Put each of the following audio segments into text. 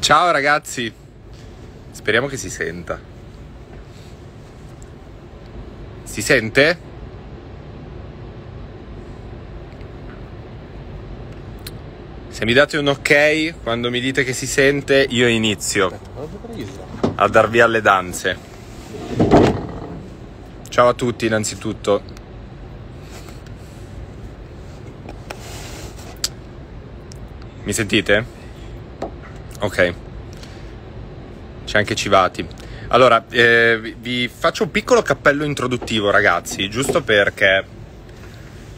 Ciao ragazzi, speriamo che si senta. Si sente? Se mi date un ok quando mi dite che si sente, io inizio a darvi alle danze. Ciao a tutti innanzitutto. Mi sentite? Ok. C'è anche Civati. Allora, eh, vi faccio un piccolo cappello introduttivo, ragazzi, giusto perché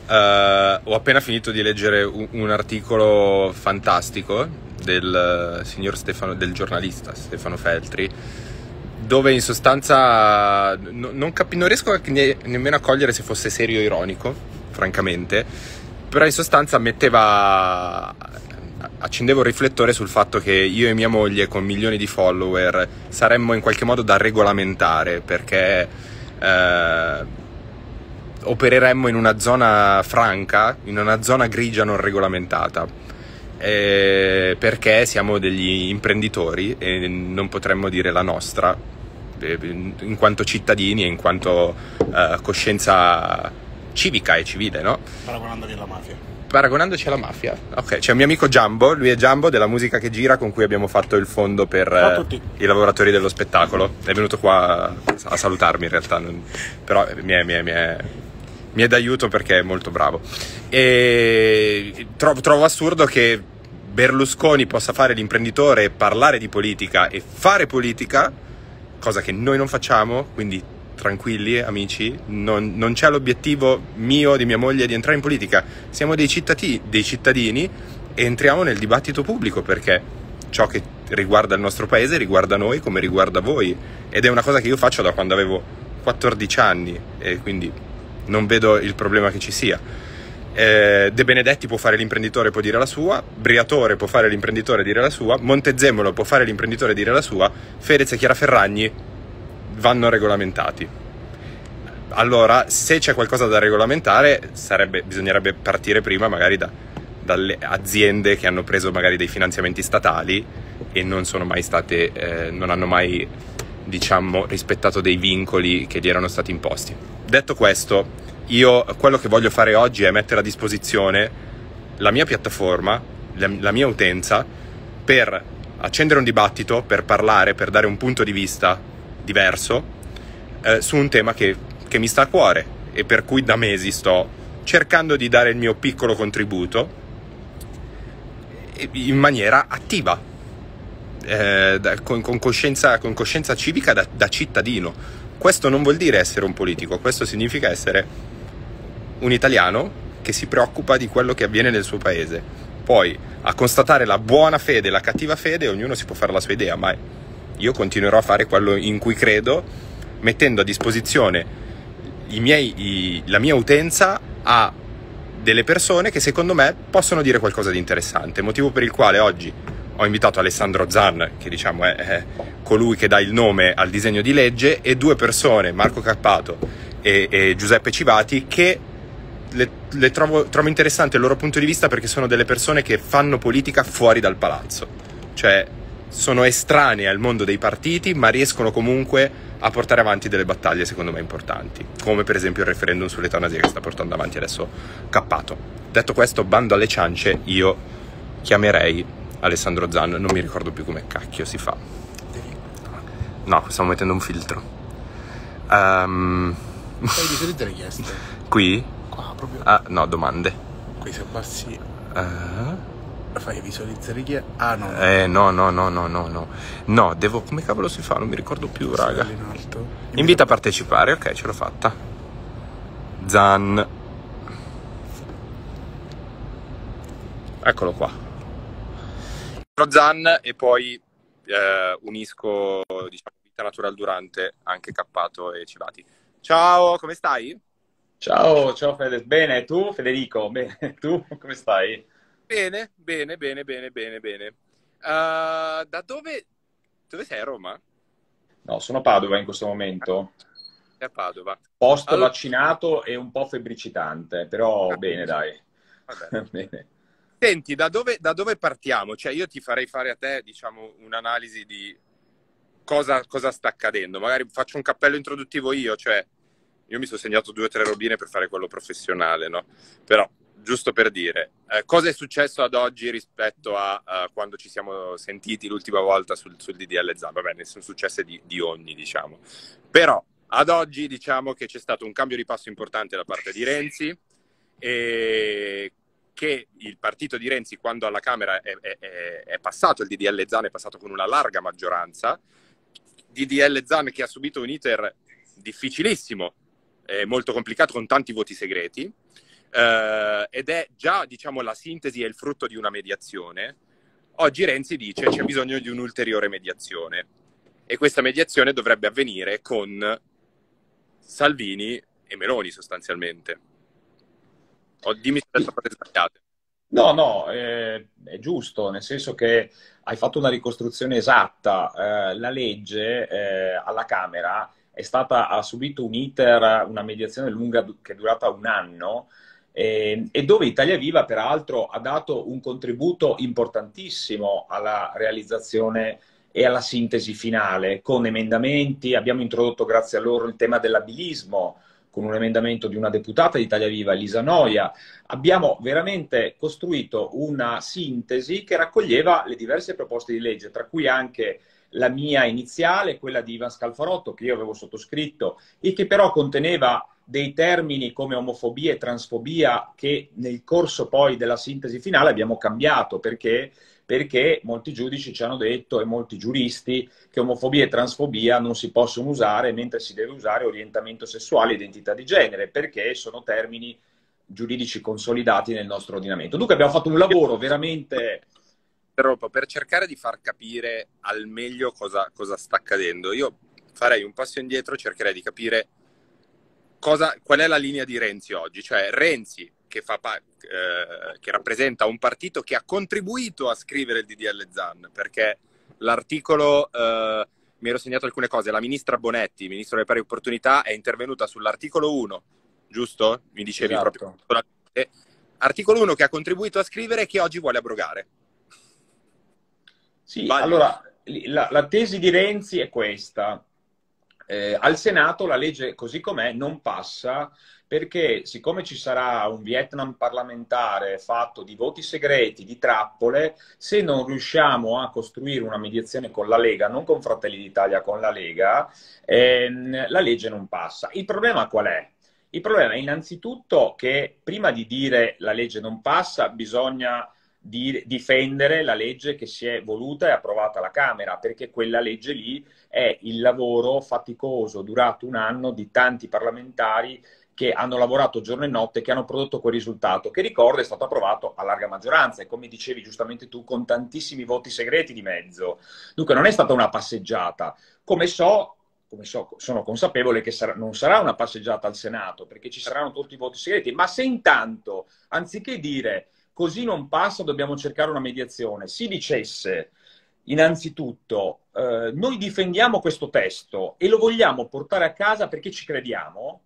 eh, ho appena finito di leggere un, un articolo fantastico del uh, signor Stefano, del giornalista Stefano Feltri, dove in sostanza no, non, capi, non, riesco ne, nemmeno a cogliere se fosse serio o ironico, francamente, però in sostanza metteva accendevo il riflettore sul fatto che io e mia moglie con milioni di follower saremmo in qualche modo da regolamentare perché eh, opereremmo in una zona franca, in una zona grigia non regolamentata. Eh, perché siamo degli imprenditori e non potremmo dire la nostra in quanto cittadini e in quanto eh, coscienza civica e civile, no? Paragonandovi alla mafia paragonandoci alla mafia. Ok, c'è un mio amico Giambo, lui è Giambo della musica che gira con cui abbiamo fatto il fondo per eh, i lavoratori dello spettacolo. È venuto qua a salutarmi in realtà, non... però mi è, mi, è, mi, è, mi è, d'aiuto perché è molto bravo. E trovo, trovo assurdo che Berlusconi possa fare l'imprenditore parlare di politica e fare politica, cosa che noi non facciamo, quindi tranquilli amici, non, non, c'è l'obiettivo mio, di mia moglie, di entrare in politica, siamo dei, cittadini, dei cittadini e entriamo nel dibattito pubblico perché ciò che riguarda il nostro paese riguarda noi come riguarda voi. Ed è una cosa che io faccio da quando avevo 14 anni e quindi non vedo il problema che ci sia. Eh, De Benedetti può fare l'imprenditore e può dire la sua, Briatore può fare l'imprenditore e dire la sua, Montezemolo può fare l'imprenditore e dire la sua, Fedez e Chiara Ferragni vanno regolamentati. Allora, se c'è qualcosa da regolamentare, sarebbe, bisognerebbe partire prima magari da, dalle aziende che hanno preso magari dei finanziamenti statali e non sono mai state, eh, non hanno mai, diciamo, rispettato dei vincoli che gli erano stati imposti. Detto questo, io quello che voglio fare oggi è mettere a disposizione la mia piattaforma, la, la mia utenza, per accendere un dibattito, per parlare, per dare un punto di vista diverso eh, su un tema che, che mi sta a cuore e per cui da mesi sto cercando di dare il mio piccolo contributo in maniera attiva, eh, con, con, coscienza, con, coscienza, civica da, da, cittadino. Questo non vuol dire essere un politico, questo significa essere un italiano che si preoccupa di quello che avviene nel suo paese. Poi a constatare la buona fede e la cattiva fede ognuno si può fare la sua idea, ma io continuerò a fare quello in cui credo, mettendo a disposizione miei, i, la mia utenza a delle persone che secondo me possono dire qualcosa di interessante, motivo per il quale oggi ho invitato Alessandro Zan, che diciamo è, è colui che dà il nome al disegno di legge, e due persone, Marco Cappato e, e Giuseppe Civati, che le, le trovo, trovo interessante il loro punto di vista perché sono delle persone che fanno politica fuori dal palazzo. Cioè, sono estranei al mondo dei partiti, ma riescono comunque a portare avanti delle battaglie secondo me importanti, come per esempio il referendum sull'eutanasia che sta portando avanti adesso Cappato. Detto questo, bando alle ciance, io chiamerei Alessandro Zan, non mi ricordo più come cacchio si fa. No, stiamo mettendo un filtro. Um... Di solito richieste. Qui? Qua proprio. Ah, no, domande. Qui se abbassi. Uh fai visualizzare chi è? Ah no. Eh no, no, no, no, no, no. No, devo. Come cavolo si fa? Non mi ricordo più, raga. In alto. Invita a partecipare, ok, ce l'ho fatta. Zan. Eccolo qua. Zan e poi eh, unisco diciamo, vita natural durante anche Cappato e Civati. Ciao, come stai? Ciao, ciao Fede. Bene, tu Federico? Bene, tu come stai? Bene, bene, bene, bene, bene, bene. Uh, da dove... Dove sei a Roma? No, sono a Padova in questo momento. È a Padova. Post allora... vaccinato e un po' febbricitante, però bene, dai. Bene. Senti, da dove, da dove, partiamo? Cioè, io ti farei fare a te, diciamo, un'analisi di cosa, cosa, sta accadendo. Magari faccio un cappello introduttivo io, cioè, io mi sono segnato due o tre robine per fare quello professionale, no? Però, giusto per dire, eh, cosa è successo ad oggi rispetto a, a, quando ci siamo sentiti l'ultima volta sul, sul DDL ZAN? Vabbè, ne sono successe di, di ogni, diciamo. Però, ad oggi, diciamo che c'è stato un cambio di passo importante da parte di Renzi e che il partito di Renzi, quando alla Camera è, è, è, passato il DDL Zan, è passato con una larga maggioranza. DDL Zan che ha subito un iter difficilissimo, molto complicato, con tanti voti segreti, eh, ed è già diciamo, la sintesi e il frutto di una mediazione. Oggi Renzi dice c'è bisogno di un'ulteriore mediazione e questa mediazione dovrebbe avvenire con Salvini e Meloni sostanzialmente. O dimmi se sono state sbagliate. No, no, eh, è giusto, nel senso che hai fatto una ricostruzione esatta. Eh, la legge eh, alla Camera stata, ha subito un iter, una mediazione lunga che è durata un anno eh, e dove Italia Viva peraltro ha dato un contributo importantissimo alla realizzazione e alla sintesi finale con emendamenti. Abbiamo introdotto grazie a loro il tema dell'abilismo con un emendamento di una deputata di Italia Viva, Elisa Noia, abbiamo veramente costruito una sintesi che raccoglieva le diverse proposte di legge, tra cui anche la mia iniziale, quella di Ivan Scalfarotto, che io avevo sottoscritto, e che però conteneva dei termini come omofobia e transfobia che nel corso poi della sintesi finale abbiamo cambiato perché perché molti giudici ci hanno detto e molti giuristi che omofobia e transfobia non si possono usare mentre si deve usare orientamento sessuale e identità di genere, perché sono termini giuridici consolidati nel nostro ordinamento. Dunque abbiamo fatto un lavoro veramente... Per cercare di far capire al meglio cosa, cosa sta accadendo, io farei un passo indietro, cercherei di capire cosa, qual è la linea di Renzi oggi. Cioè Renzi che, fa, eh, che rappresenta un partito che ha contribuito a scrivere il DDL ZAN, perché l'articolo, eh, mi ero segnato alcune cose, la ministra Bonetti, ministro delle pari opportunità, è intervenuta sull'articolo 1, giusto? Mi dicevi esatto. proprio. Eh, articolo 1 che ha contribuito a scrivere e che oggi vuole abrogare. Sì, Vaglio. allora la, la, tesi di Renzi è questa. Eh, al Senato la legge così com'è non passa perché siccome ci sarà un Vietnam parlamentare fatto di voti segreti, di trappole, se non riusciamo a costruire una mediazione con la Lega, non con Fratelli d'Italia, con la Lega, ehm, la legge non passa. Il problema qual è? Il problema è innanzitutto che prima di dire la legge non passa bisogna di difendere la legge che si è voluta e approvata alla Camera, perché quella legge lì è il lavoro faticoso durato un anno di tanti parlamentari che hanno lavorato giorno e notte, che hanno prodotto quel risultato, che ricordo è stato approvato a larga maggioranza e come dicevi giustamente tu, con tantissimi voti segreti di mezzo. Dunque non è stata una passeggiata. Come so, come so sono consapevole che sarà, non sarà una passeggiata al Senato, perché ci saranno tutti i voti segreti, ma se intanto, anziché dire così non passa, dobbiamo cercare una mediazione, si dicesse innanzitutto eh, noi difendiamo questo testo e lo vogliamo portare a casa perché ci crediamo,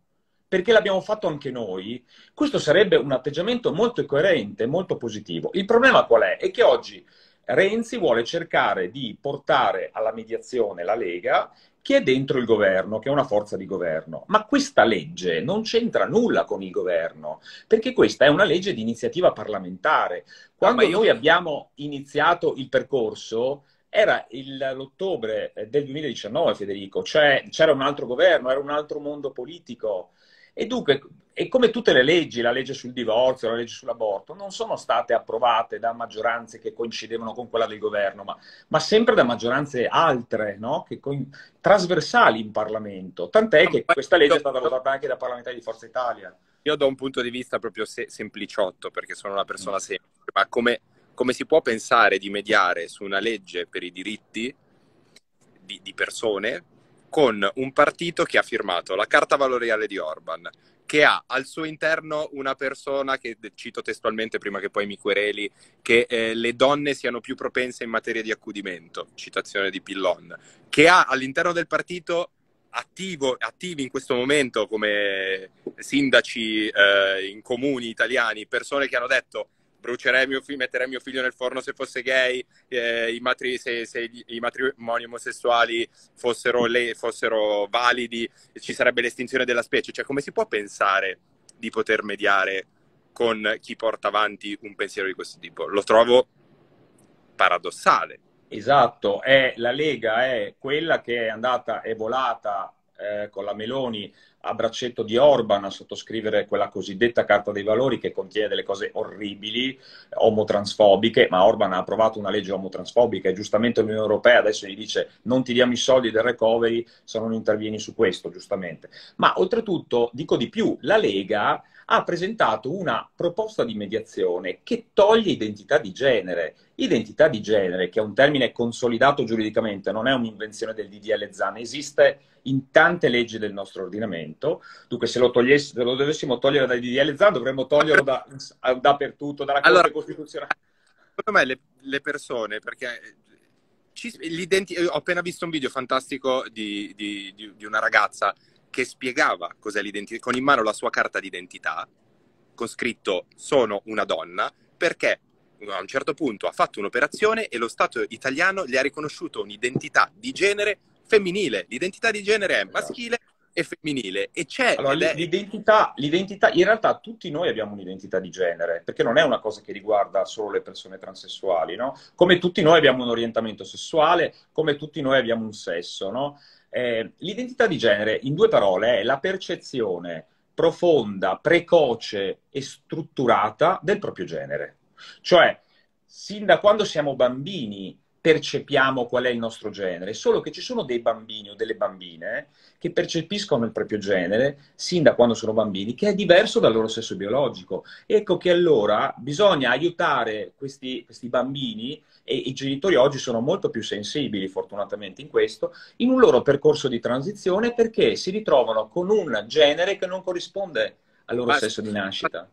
perché l'abbiamo fatto anche noi, questo sarebbe un atteggiamento molto coerente, molto positivo. Il problema qual è? È che oggi Renzi vuole cercare di portare alla mediazione la Lega che è dentro il governo, che è una forza di governo. Ma questa legge non c'entra nulla con il governo, perché questa è una legge di iniziativa parlamentare. Quando noi abbiamo iniziato il percorso, era il, l'ottobre del 2019, Federico, cioè c'era un altro governo, era un altro mondo politico. E dunque, e come tutte le leggi, la legge sul divorzio, la legge sull'aborto, non sono state approvate da maggioranze che coincidevano con quella del governo, ma, ma sempre da maggioranze altre, no? con, trasversali in Parlamento. Tant'è che questa legge è stata votata anche da parlamentari di Forza Italia. Io do un punto di vista proprio se- sempliciotto, perché sono una persona semplice, ma come, come, si può pensare di mediare su una legge per i diritti di, di persone con un partito che ha firmato la carta valoriale di Orban, che ha al suo interno una persona che, cito testualmente prima che poi mi quereli, che eh, le donne siano più propense in materia di accudimento, citazione di Pillon, che ha all'interno del partito attivo, attivi in questo momento come sindaci eh, in comuni italiani, persone che hanno detto brucerei mio figlio, metterei mio figlio nel forno se fosse gay, eh, i matri- se, se, i matrimoni omosessuali fossero, le, fossero validi, ci sarebbe l'estinzione della specie. Cioè, come si può pensare di poter mediare con chi porta avanti un pensiero di questo tipo? Lo trovo paradossale. Esatto, è, la Lega è quella che è andata, è volata eh, con la Meloni a braccetto di Orban a sottoscrivere quella cosiddetta Carta dei Valori che contiene delle cose orribili, omotransfobiche, ma Orban ha approvato una legge omotransfobica e giustamente l'Unione Europea adesso gli dice non ti diamo i soldi del recovery se non intervieni su questo, giustamente. Ma oltretutto, dico di più, la Lega ha presentato una proposta di mediazione che toglie identità di genere. Identità di genere, che è un termine consolidato giuridicamente, non è un'invenzione del DDL Zan, esiste in tante leggi del nostro ordinamento. Dunque, se lo, togliesse, se lo dovessimo togliere dal DDL Zan, dovremmo toglierlo da, dappertutto, dalla Corte allora, Costituzionale. Secondo me le, le persone, perché ci, ho appena visto un video fantastico di, di, di, di una ragazza che spiegava cos'è l'identità, con in mano la sua carta d'identità, con scritto sono una donna, perché a un certo punto ha fatto un'operazione e lo Stato italiano le ha riconosciuto un'identità di genere femminile. L'identità di genere è maschile e femminile e c'è allora, è... l'identità, l'identità, in realtà tutti noi abbiamo un'identità di genere perché non è una cosa che riguarda solo le persone transessuali no? come tutti noi abbiamo un orientamento sessuale come tutti noi abbiamo un sesso no? Eh, l'identità di genere, in due parole, è la percezione profonda, precoce e strutturata del proprio genere. Cioè, sin da quando siamo bambini percepiamo qual è il nostro genere, solo che ci sono dei bambini o delle bambine che percepiscono il proprio genere sin da quando sono bambini, che è diverso dal loro sesso biologico. Ecco che allora bisogna aiutare questi, questi bambini, e i genitori oggi sono molto più sensibili fortunatamente in questo, in un loro percorso di transizione perché si ritrovano con un genere che non corrisponde al loro Ma sesso di nascita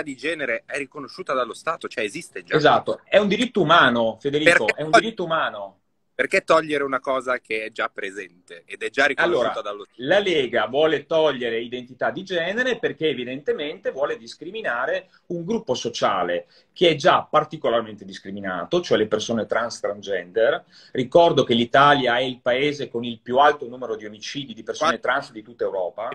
di genere è riconosciuta dallo Stato, cioè esiste già. Esatto, è un diritto umano, Federico, perché è un diritto umano. Perché togliere una cosa che è già presente ed è già riconosciuta allora, dallo Stato? La Lega vuole togliere identità di genere perché evidentemente vuole discriminare un gruppo sociale che è già particolarmente discriminato, cioè le persone trans transgender. Ricordo che l'Italia è il paese con il più alto numero di omicidi di persone Quattro. trans di tutta Europa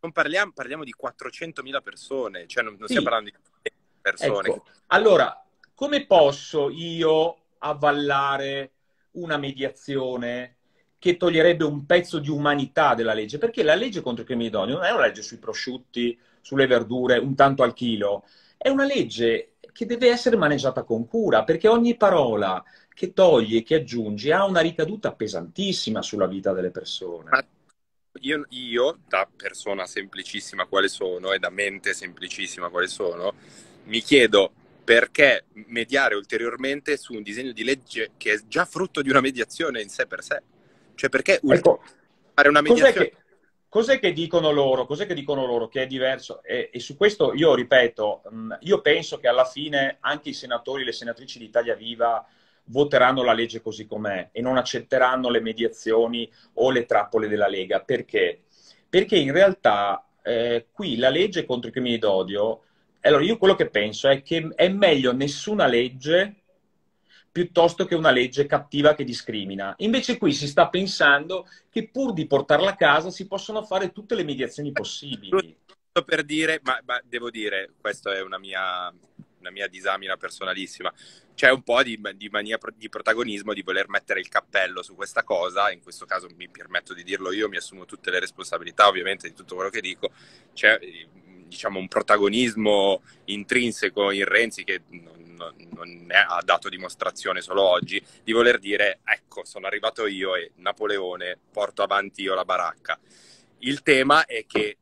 non parliamo, parliamo di 400.000 persone, cioè non, non sì. stiamo parlando di persone. Ecco. Allora, come posso io avvallare una mediazione che toglierebbe un pezzo di umanità della legge? Perché la legge contro i crimini idonei non è una legge sui prosciutti, sulle verdure, un tanto al chilo, è una legge che deve essere maneggiata con cura, perché ogni parola che togli e che aggiungi ha una ricaduta pesantissima sulla vita delle persone. Ma io, io, da persona semplicissima quale sono e da mente semplicissima quale sono, mi chiedo perché mediare ulteriormente su un disegno di legge che è già frutto di una mediazione in sé per sé. Cioè perché ecco, fare una mediazione... Cos'è che, cos'è che, dicono loro? Cos'è che dicono loro che è diverso? E, e su questo io ripeto, io penso che alla fine anche i senatori e le senatrici di Italia Viva voteranno la legge così com'è e non accetteranno le mediazioni o le trappole della Lega. Perché? Perché in realtà eh, qui la legge contro i crimini d'odio, allora io quello che penso è che è meglio nessuna legge piuttosto che una legge cattiva che discrimina. Invece qui si sta pensando che pur di portarla a casa si possono fare tutte le mediazioni possibili. Per dire, ma, ma devo dire, questa è una mia una mia disamina personalissima, c'è un po' di, di, mania di protagonismo di voler mettere il cappello su questa cosa, in questo caso mi permetto di dirlo io, mi assumo tutte le responsabilità ovviamente di tutto quello che dico, c'è diciamo un protagonismo intrinseco in Renzi che non, non, non ha dato dimostrazione solo oggi di voler dire ecco sono arrivato io e Napoleone porto avanti io la baracca. Il tema è che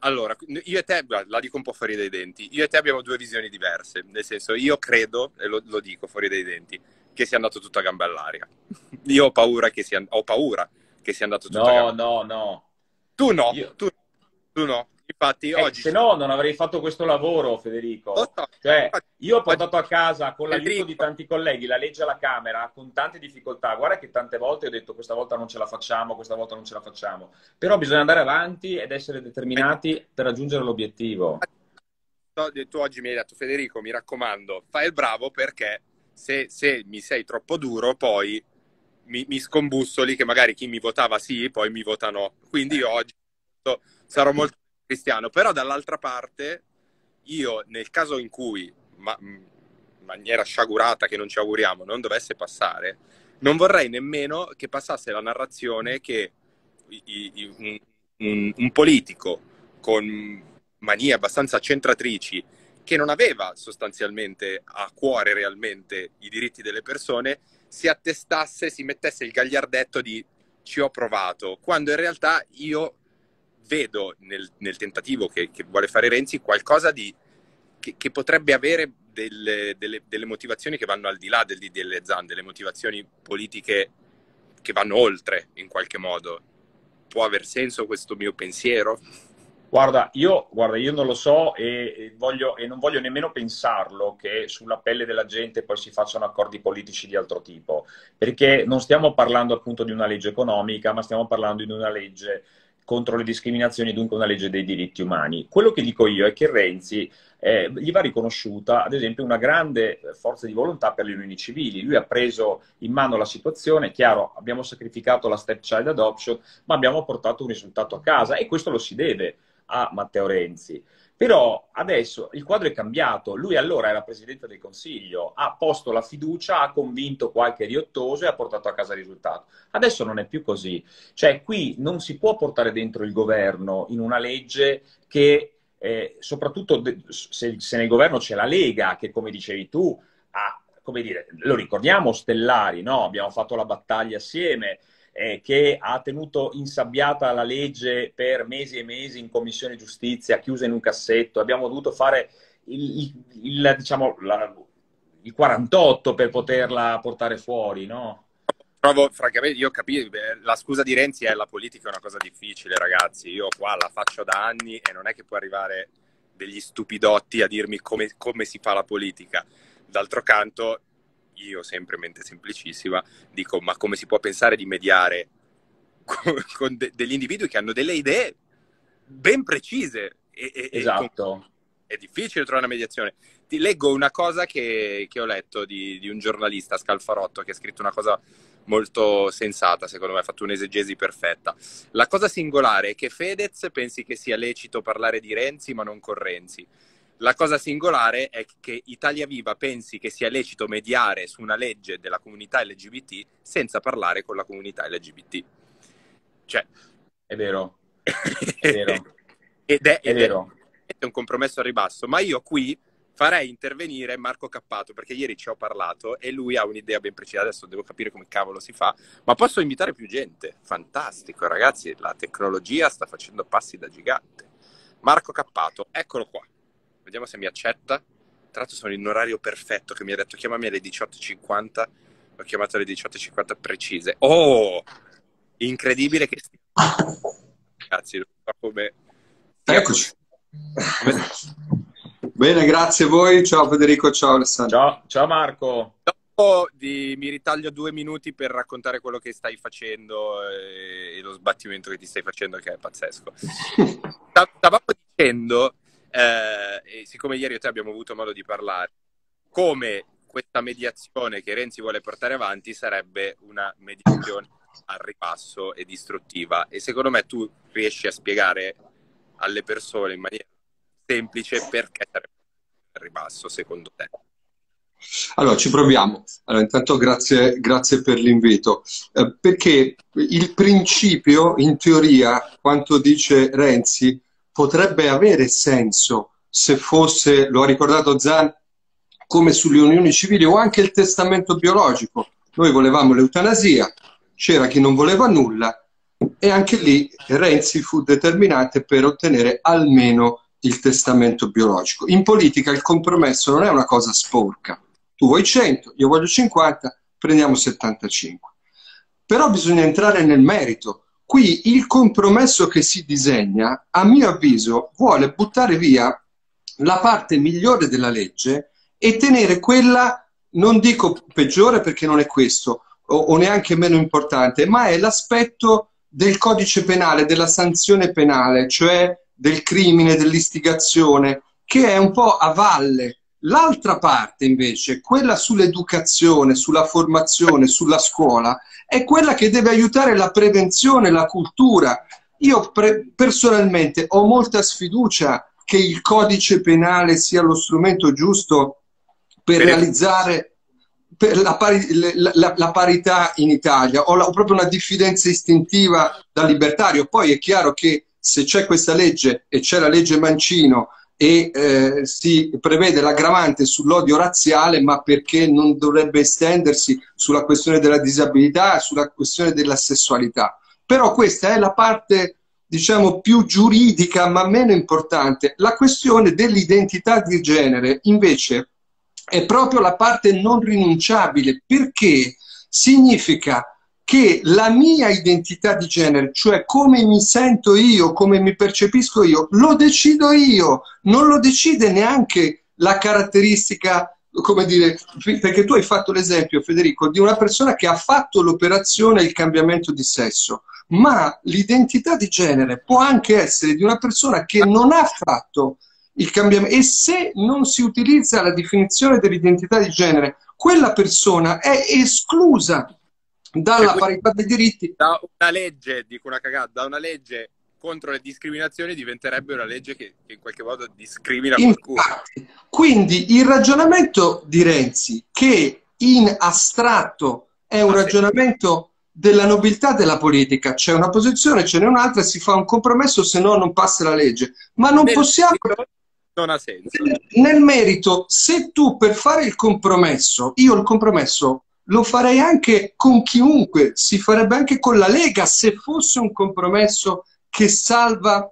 allora, io e te, la dico un po' fuori dai denti, io e te abbiamo due visioni diverse, nel senso io credo, e lo, lo dico fuori dai denti, che sia andato tutto a gambe all'aria. Io ho paura che sia, ho paura che sia andato tutto no, a gambe all'aria. No, no, no. Tu no, io... tu, tu no. Infatti, eh, oggi... Se no, non avrei fatto questo lavoro, Federico. Oh, no. Cioè, io ho portato a casa, con l'aiuto di tanti colleghi, la legge alla Camera, con tante difficoltà. Guarda che tante volte ho detto questa volta non ce la facciamo, questa volta non ce la facciamo. Però bisogna andare avanti ed essere determinati per raggiungere l'obiettivo. tu oggi mi hai detto Federico, mi raccomando, fai il bravo perché se, se mi sei troppo duro poi mi, mi, scombussoli che magari chi mi votava sì, poi mi vota no. Quindi io oggi sarò molto cristiano, però dall'altra parte io nel caso in cui, ma, in maniera sciagurata che non ci auguriamo, non dovesse passare, non vorrei nemmeno che passasse la narrazione che i, i, un, un, un politico con manie abbastanza centratrici che non aveva sostanzialmente a cuore realmente i diritti delle persone, si attestasse, si mettesse il gagliardetto di ci ho provato, quando in realtà io vedo nel, nel tentativo che, che, vuole fare Renzi qualcosa di, che, che potrebbe avere delle, delle, delle, motivazioni che vanno al di là del DDL ZAN, delle motivazioni politiche che vanno oltre in qualche modo. Può aver senso questo mio pensiero? Guarda io, guarda, io, non lo so e, e, voglio, e, non voglio nemmeno pensarlo che sulla pelle della gente poi si facciano accordi politici di altro tipo, perché non stiamo parlando appunto di una legge economica, ma stiamo parlando di una legge contro le discriminazioni, dunque una legge dei diritti umani. Quello che dico io è che Renzi eh, gli va riconosciuta, ad esempio, una grande forza di volontà per le unioni civili. Lui ha preso in mano la situazione, chiaro, abbiamo sacrificato la stepchild adoption, ma abbiamo portato un risultato a casa e questo lo si deve a Matteo Renzi. Però adesso il quadro è cambiato, lui allora era Presidente del Consiglio, ha posto la fiducia, ha convinto qualche riottoso e ha portato a casa il risultato. Adesso non è più così, cioè qui non si può portare dentro il governo in una legge che, eh, soprattutto se, se, nel governo c'è la Lega, che come dicevi tu, ha, come dire, lo ricordiamo, stellari, no? abbiamo fatto la battaglia assieme, eh, che ha tenuto insabbiata la legge per mesi e mesi in Commissione Giustizia, chiusa in un cassetto. Abbiamo dovuto fare il, il, diciamo, la, il 48 per poterla portare fuori, no? Trovo, francamente, io capisco, la scusa di Renzi è la politica è una cosa difficile, ragazzi. Io qua la faccio da anni e non è che può arrivare degli stupidotti a dirmi come, come si fa la politica. D'altro canto, io sempre mente semplicissima, dico ma come si può pensare di mediare con, con de- degli individui che hanno delle idee ben precise? E, e, esatto. E è difficile trovare una mediazione. Ti leggo una cosa che, che ho letto di, di, un giornalista, Scalfarotto, che ha scritto una cosa molto sensata, secondo me, ha fatto un'esegesi perfetta. La cosa singolare è che Fedez pensi che sia lecito parlare di Renzi, ma non con Renzi. La cosa singolare è che Italia Viva pensi che sia lecito mediare su una legge della comunità LGBT senza parlare con la comunità LGBT. Cioè, è vero. È vero. ed è, è, vero. è un compromesso a ribasso, ma io qui farei intervenire Marco Cappato perché ieri ci ho parlato e lui ha un'idea ben precisa. Adesso devo capire come cavolo si fa, ma posso invitare più gente. Fantastico, ragazzi, la tecnologia sta facendo passi da gigante. Marco Cappato, eccolo qua. Vediamo se mi accetta. Tra l'altro sono in orario perfetto che mi ha detto chiamami alle 18.50. L'ho chiamato alle 18.50 precise. Oh! Incredibile che stia. Grazie, non so come... Eccoci. Bene, grazie a voi. Ciao Federico, ciao Alessandro. Ciao, ciao Marco. Dopo di, mi ritaglio due minuti per raccontare quello che stai facendo e, e lo sbattimento che ti stai facendo, che è pazzesco. Stavamo dicendo eh, siccome ieri e te abbiamo avuto modo di parlare, come questa mediazione che Renzi vuole portare avanti sarebbe una mediazione al ripasso e distruttiva. E secondo me tu riesci a spiegare alle persone in maniera semplice perché sarebbe al ribasso, secondo te. Allora, ci proviamo. Allora, intanto grazie, grazie per l'invito. Eh, perché il principio, in teoria, quanto dice Renzi, potrebbe avere senso se fosse, lo ha ricordato Zan, come sulle unioni civili o anche il testamento biologico. Noi volevamo l'eutanasia, c'era chi non voleva nulla e anche lì Renzi fu determinante per ottenere almeno il testamento biologico. In politica il compromesso non è una cosa sporca. Tu vuoi 100, io voglio 50, prendiamo 75. Però bisogna entrare nel merito Qui il compromesso che si disegna, a mio avviso, vuole buttare via la parte migliore della legge e tenere quella, non dico peggiore perché non è questo, o, o neanche meno importante, ma è l'aspetto del codice penale, della sanzione penale, cioè del crimine, dell'istigazione, che è un po' a valle. L'altra parte invece, quella sull'educazione, sulla formazione, sulla scuola, è quella che deve aiutare la prevenzione, la cultura. Io personalmente ho molta sfiducia che il codice penale sia lo strumento giusto per realizzare per la, pari, la, la, parità in Italia. Ho, la, ho proprio una diffidenza istintiva da libertario. Poi è chiaro che se c'è questa legge e c'è la legge Mancino e eh, si prevede l'aggravante sull'odio razziale, ma perché non dovrebbe estendersi sulla questione della disabilità sulla questione della sessualità. Però questa è la parte diciamo, più giuridica ma meno importante. La questione dell'identità di genere invece è proprio la parte non rinunciabile perché significa che la mia identità di genere, cioè come mi sento io, come mi percepisco io, lo decido io, non lo decide neanche la caratteristica come dire, perché tu hai fatto l'esempio, Federico, di una persona che ha fatto l'operazione il cambiamento di sesso. Ma l'identità di genere può anche essere di una persona che non ha fatto il cambiamento e se non si utilizza la definizione dell'identità di genere, quella persona è esclusa dalla parità dei diritti. Da una legge, dico una cagata, da una legge contro le discriminazioni diventerebbe una legge che, che in qualche modo discrimina qualcuno. Infatti, quindi il ragionamento di Renzi, che in astratto è un ah, ragionamento della nobiltà della politica. C'è una posizione, ce n'è un'altra, si fa un compromesso, se no non passa la legge. Ma non nel possiamo... Non ha senso. Nel, nel merito, se tu per fare il compromesso, io il compromesso lo farei anche con chiunque, si farebbe anche con la Lega se fosse un compromesso che salva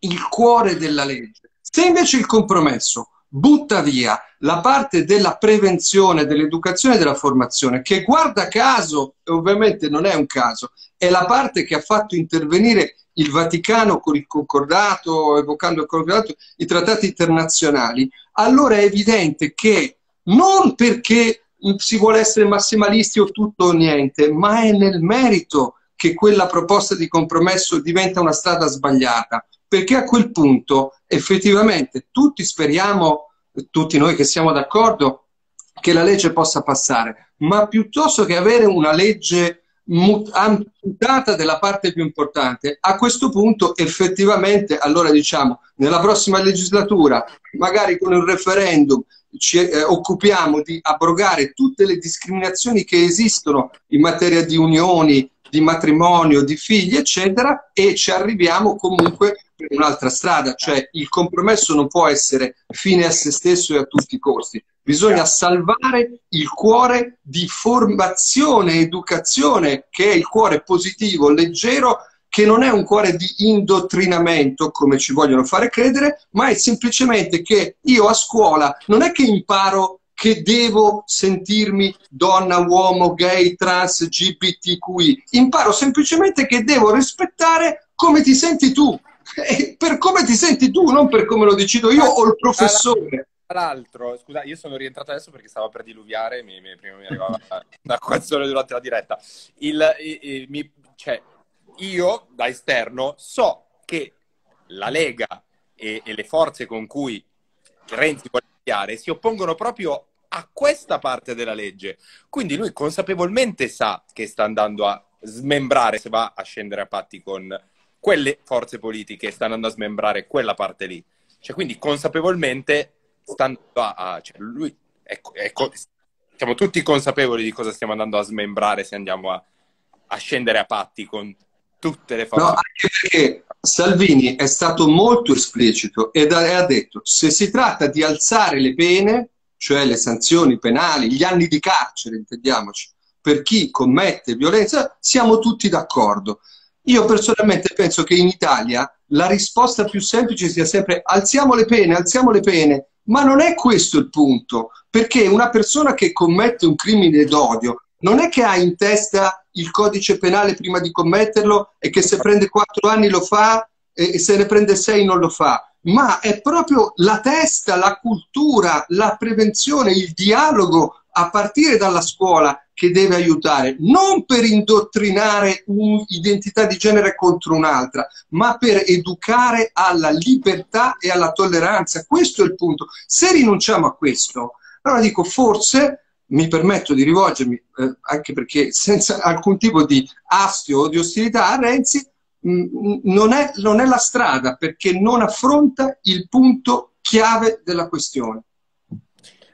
il cuore della legge. Se invece il compromesso butta via la parte della prevenzione, dell'educazione e della formazione, che guarda caso, ovviamente non è un caso, è la parte che ha fatto intervenire il Vaticano con il concordato, evocando il concordato, i trattati internazionali, allora è evidente che non perché si vuole essere massimalisti o tutto o niente, ma è nel merito che quella proposta di compromesso diventa una strada sbagliata perché a quel punto effettivamente tutti speriamo, tutti noi che siamo d'accordo, che la legge possa passare, ma piuttosto che avere una legge amputata della parte più importante, a questo punto effettivamente, allora diciamo, nella prossima legislatura, magari con il referendum, ci eh, occupiamo di abrogare tutte le discriminazioni che esistono in materia di unioni, di matrimonio, di figli, eccetera, e ci arriviamo comunque un'altra strada, cioè il compromesso non può essere fine a se stesso e a tutti i costi. Bisogna salvare il cuore di formazione, educazione, che è il cuore positivo, leggero, che non è un cuore di indottrinamento, come ci vogliono fare credere, ma è semplicemente che io a scuola non è che imparo che devo sentirmi donna, uomo, gay, trans, GBTQI, imparo semplicemente che devo rispettare come ti senti tu, per come ti senti tu, non per come lo decido io o il professore. Tra l'altro, scusa, io sono rientrato adesso perché stavo per diluviare, mi, mi, prima mi arrivava una canzone durante la diretta. Il, il, mi, cioè, io, da esterno, so che la Lega e, e le forze con cui Renzi vuole cambiare si oppongono proprio a questa parte della legge. Quindi lui consapevolmente sa che sta andando a smembrare se va a scendere a patti con quelle forze politiche stanno andando a smembrare quella parte lì. Cioè, quindi consapevolmente stanno a... a cioè, lui, ecco, ecco, siamo tutti consapevoli di cosa stiamo andando a smembrare se andiamo a, a scendere a patti con tutte le forze. No, anche perché Salvini è stato molto esplicito ed ha detto se si tratta di alzare le pene, cioè le sanzioni penali, gli anni di carcere, intendiamoci, per chi commette violenza, siamo tutti d'accordo. Io personalmente penso che in Italia la risposta più semplice sia sempre alziamo le pene, alziamo le pene, ma non è questo il punto, perché una persona che commette un crimine d'odio non è che ha in testa il codice penale prima di commetterlo e che se prende quattro anni lo fa e se ne prende sei non lo fa, ma è proprio la testa, la cultura, la prevenzione, il dialogo a partire dalla scuola che deve aiutare, non per indottrinare un'identità di genere contro un'altra, ma per educare alla libertà e alla tolleranza. Questo è il punto. Se rinunciamo a questo, allora dico forse mi permetto di rivolgermi, eh, anche perché senza alcun tipo di astio o di ostilità a Renzi, mh, mm, non, è, non è la strada perché non affronta il punto chiave della questione.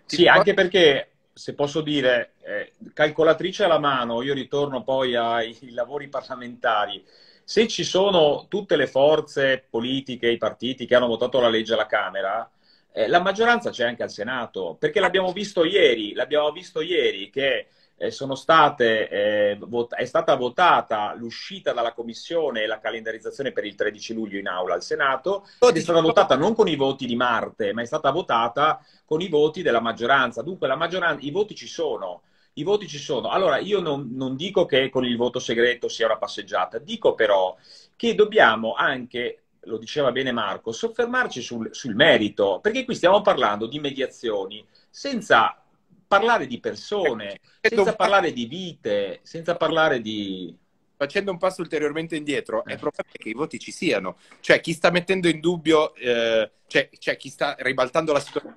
Sì, anche perché, se posso dire, eh, calcolatrice alla mano, io ritorno poi ai lavori parlamentari. Se ci sono tutte le forze politiche, i partiti che hanno votato la legge alla Camera, eh, la maggioranza c'è anche al Senato, perché l'abbiamo visto ieri, l'abbiamo visto ieri che eh, state, eh, è stata votata l'uscita dalla Commissione e la calendarizzazione per il 13 luglio in aula al Senato, ed è stata votata non con i voti di Marte, ma è stata votata con i voti della maggioranza. Dunque maggioranza, i voti ci sono. I voti ci sono. Allora, io non, non dico che con il voto segreto sia una passeggiata, dico però che dobbiamo anche lo diceva bene Marco, soffermarci sul, sul merito, perché qui stiamo parlando di mediazioni senza parlare di persone, senza parlare di vite, senza parlare di... Facendo un passo ulteriormente indietro, è eh. probabile che i voti ci siano. Cioè, chi sta mettendo in dubbio, eh, cioè, cioè, chi sta ribaltando la situazione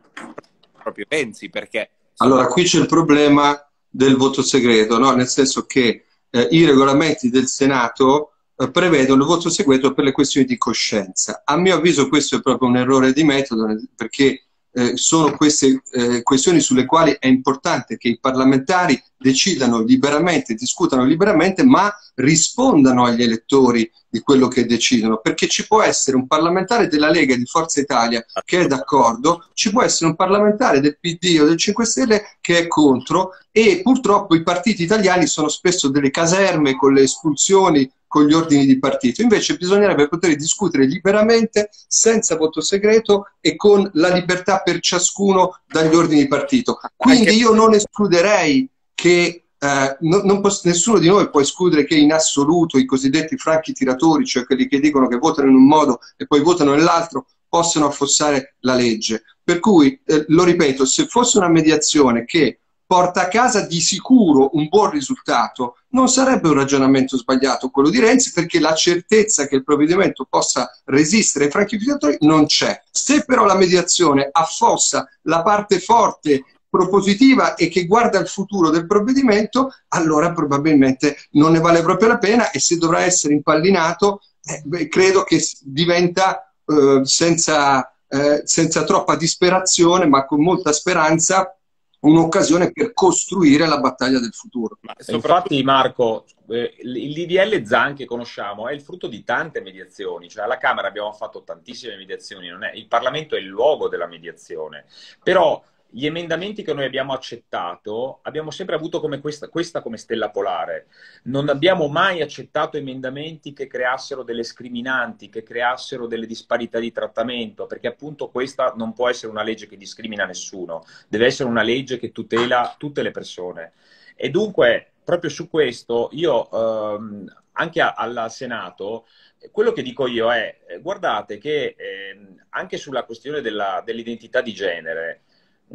proprio Renzi, perché... Allora, qui c'è il problema del voto segreto, no? nel senso che eh, i regolamenti del Senato eh, prevedono il voto segreto per le questioni di coscienza. A mio avviso questo è proprio un errore di metodo perché eh, sono queste eh, questioni sulle quali è importante che i parlamentari decidano liberamente, discutano liberamente, ma rispondano agli elettori di quello che decidono, perché ci può essere un parlamentare della Lega e di Forza Italia che è d'accordo, ci può essere un parlamentare del PD o del 5 Stelle che è contro e purtroppo i partiti italiani sono spesso delle caserme con le espulsioni con gli ordini di partito. Invece bisognerebbe poter discutere liberamente, senza voto segreto e con la libertà per ciascuno dagli ordini di partito. Quindi io non escluderei che eh, non, non posso, nessuno di noi può escludere che in assoluto i cosiddetti franchi tiratori, cioè quelli che dicono che votano in un modo e poi votano nell'altro, possano affossare la legge. Per cui, eh, lo ripeto, se fosse una mediazione che porta a casa di sicuro un buon risultato, non sarebbe un ragionamento sbagliato quello di Renzi perché la certezza che il provvedimento possa resistere ai franchi tiratori non c'è. Se però la mediazione affossa la parte forte propositiva e che guarda il futuro del provvedimento, allora probabilmente non ne vale proprio la pena e se dovrà essere impallinato, eh, beh, credo che diventa eh, senza, eh, senza troppa disperazione, ma con molta speranza, un'occasione per costruire la battaglia del futuro. Ma infatti, Marco, eh, il DDL ZAN che conosciamo è il frutto di tante mediazioni, cioè alla Camera abbiamo fatto tantissime mediazioni, è, il Parlamento è il luogo della mediazione, però gli emendamenti che noi abbiamo accettato abbiamo sempre avuto come questa, questa, come stella polare. Non abbiamo mai accettato emendamenti che creassero delle scriminanti, che creassero delle disparità di trattamento, perché appunto questa non può essere una legge che discrimina nessuno, deve essere una legge che tutela tutte le persone. E dunque, proprio su questo, io ehm, anche al Senato, quello che dico io è, guardate che eh, anche sulla questione dell'identità di genere,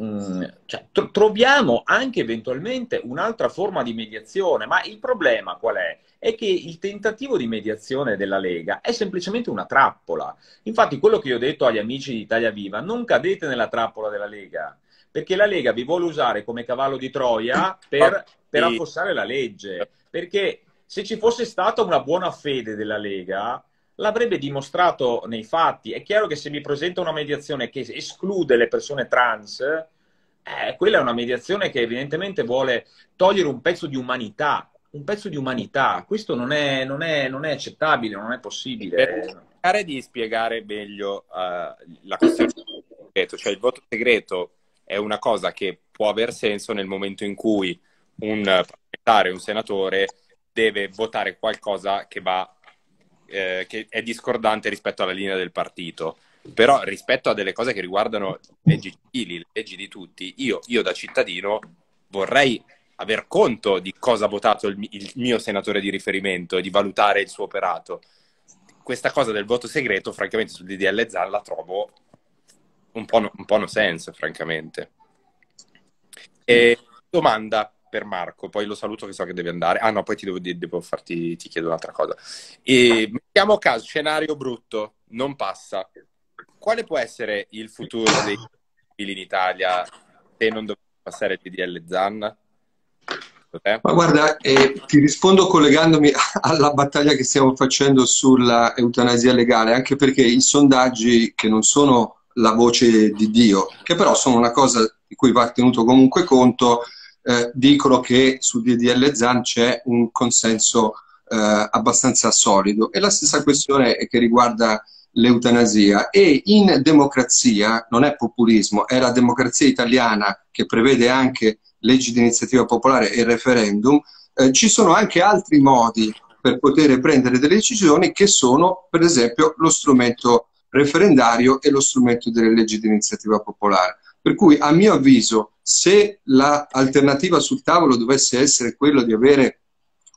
Mm, cioè, tro- troviamo anche eventualmente un'altra forma di mediazione, ma il problema qual è? È che il tentativo di mediazione della Lega è semplicemente una trappola. Infatti, quello che io ho detto agli amici di Italia Viva, non cadete nella trappola della Lega, perché la Lega vi vuole usare come cavallo di Troia per, per affossare la legge. Perché se ci fosse stata una buona fede della Lega, l'avrebbe dimostrato nei fatti. È chiaro che se mi presenta una mediazione che esclude le persone trans, eh, quella è una mediazione che evidentemente vuole togliere un pezzo di umanità. Un pezzo di umanità. Questo non è, non è, non è accettabile, non è possibile. Per cercare di spiegare meglio uh, la questione del segreto, cioè il voto segreto è una cosa che può aver senso nel momento in cui un parlamentare, un senatore deve votare qualcosa che va eh, che è discordante rispetto alla linea del partito. Però rispetto a delle cose che riguardano leggi civili, le leggi di tutti, io, io da cittadino vorrei aver conto di cosa ha votato il, il, mio senatore di riferimento e di valutare il suo operato. Questa cosa del voto segreto, francamente, sul DDL ZAN la trovo un po', no, un po' no senso, francamente. E domanda per Marco, poi lo saluto che so che deve andare. Ah no, poi ti devo, devo farti, ti chiedo un'altra cosa. E mettiamo caso, scenario brutto, non passa. Quale può essere il futuro dei civili in Italia se non dovesse passare il DDL Zan? Ma guarda, eh, ti rispondo collegandomi alla battaglia che stiamo facendo sulla eutanasia legale, anche perché i sondaggi che non sono la voce di Dio, che però sono una cosa di cui va tenuto comunque conto, eh, dicono che su DDL ZAN c'è un consenso eh, abbastanza solido. E la stessa questione è che riguarda l'eutanasia. E in democrazia, non è populismo, è la democrazia italiana che prevede anche leggi di iniziativa popolare e referendum, eh, ci sono anche altri modi per poter prendere delle decisioni che sono, per esempio, lo strumento referendario e lo strumento delle leggi di iniziativa popolare. Per cui, a mio avviso, se l'alternativa sul tavolo dovesse essere quella di avere,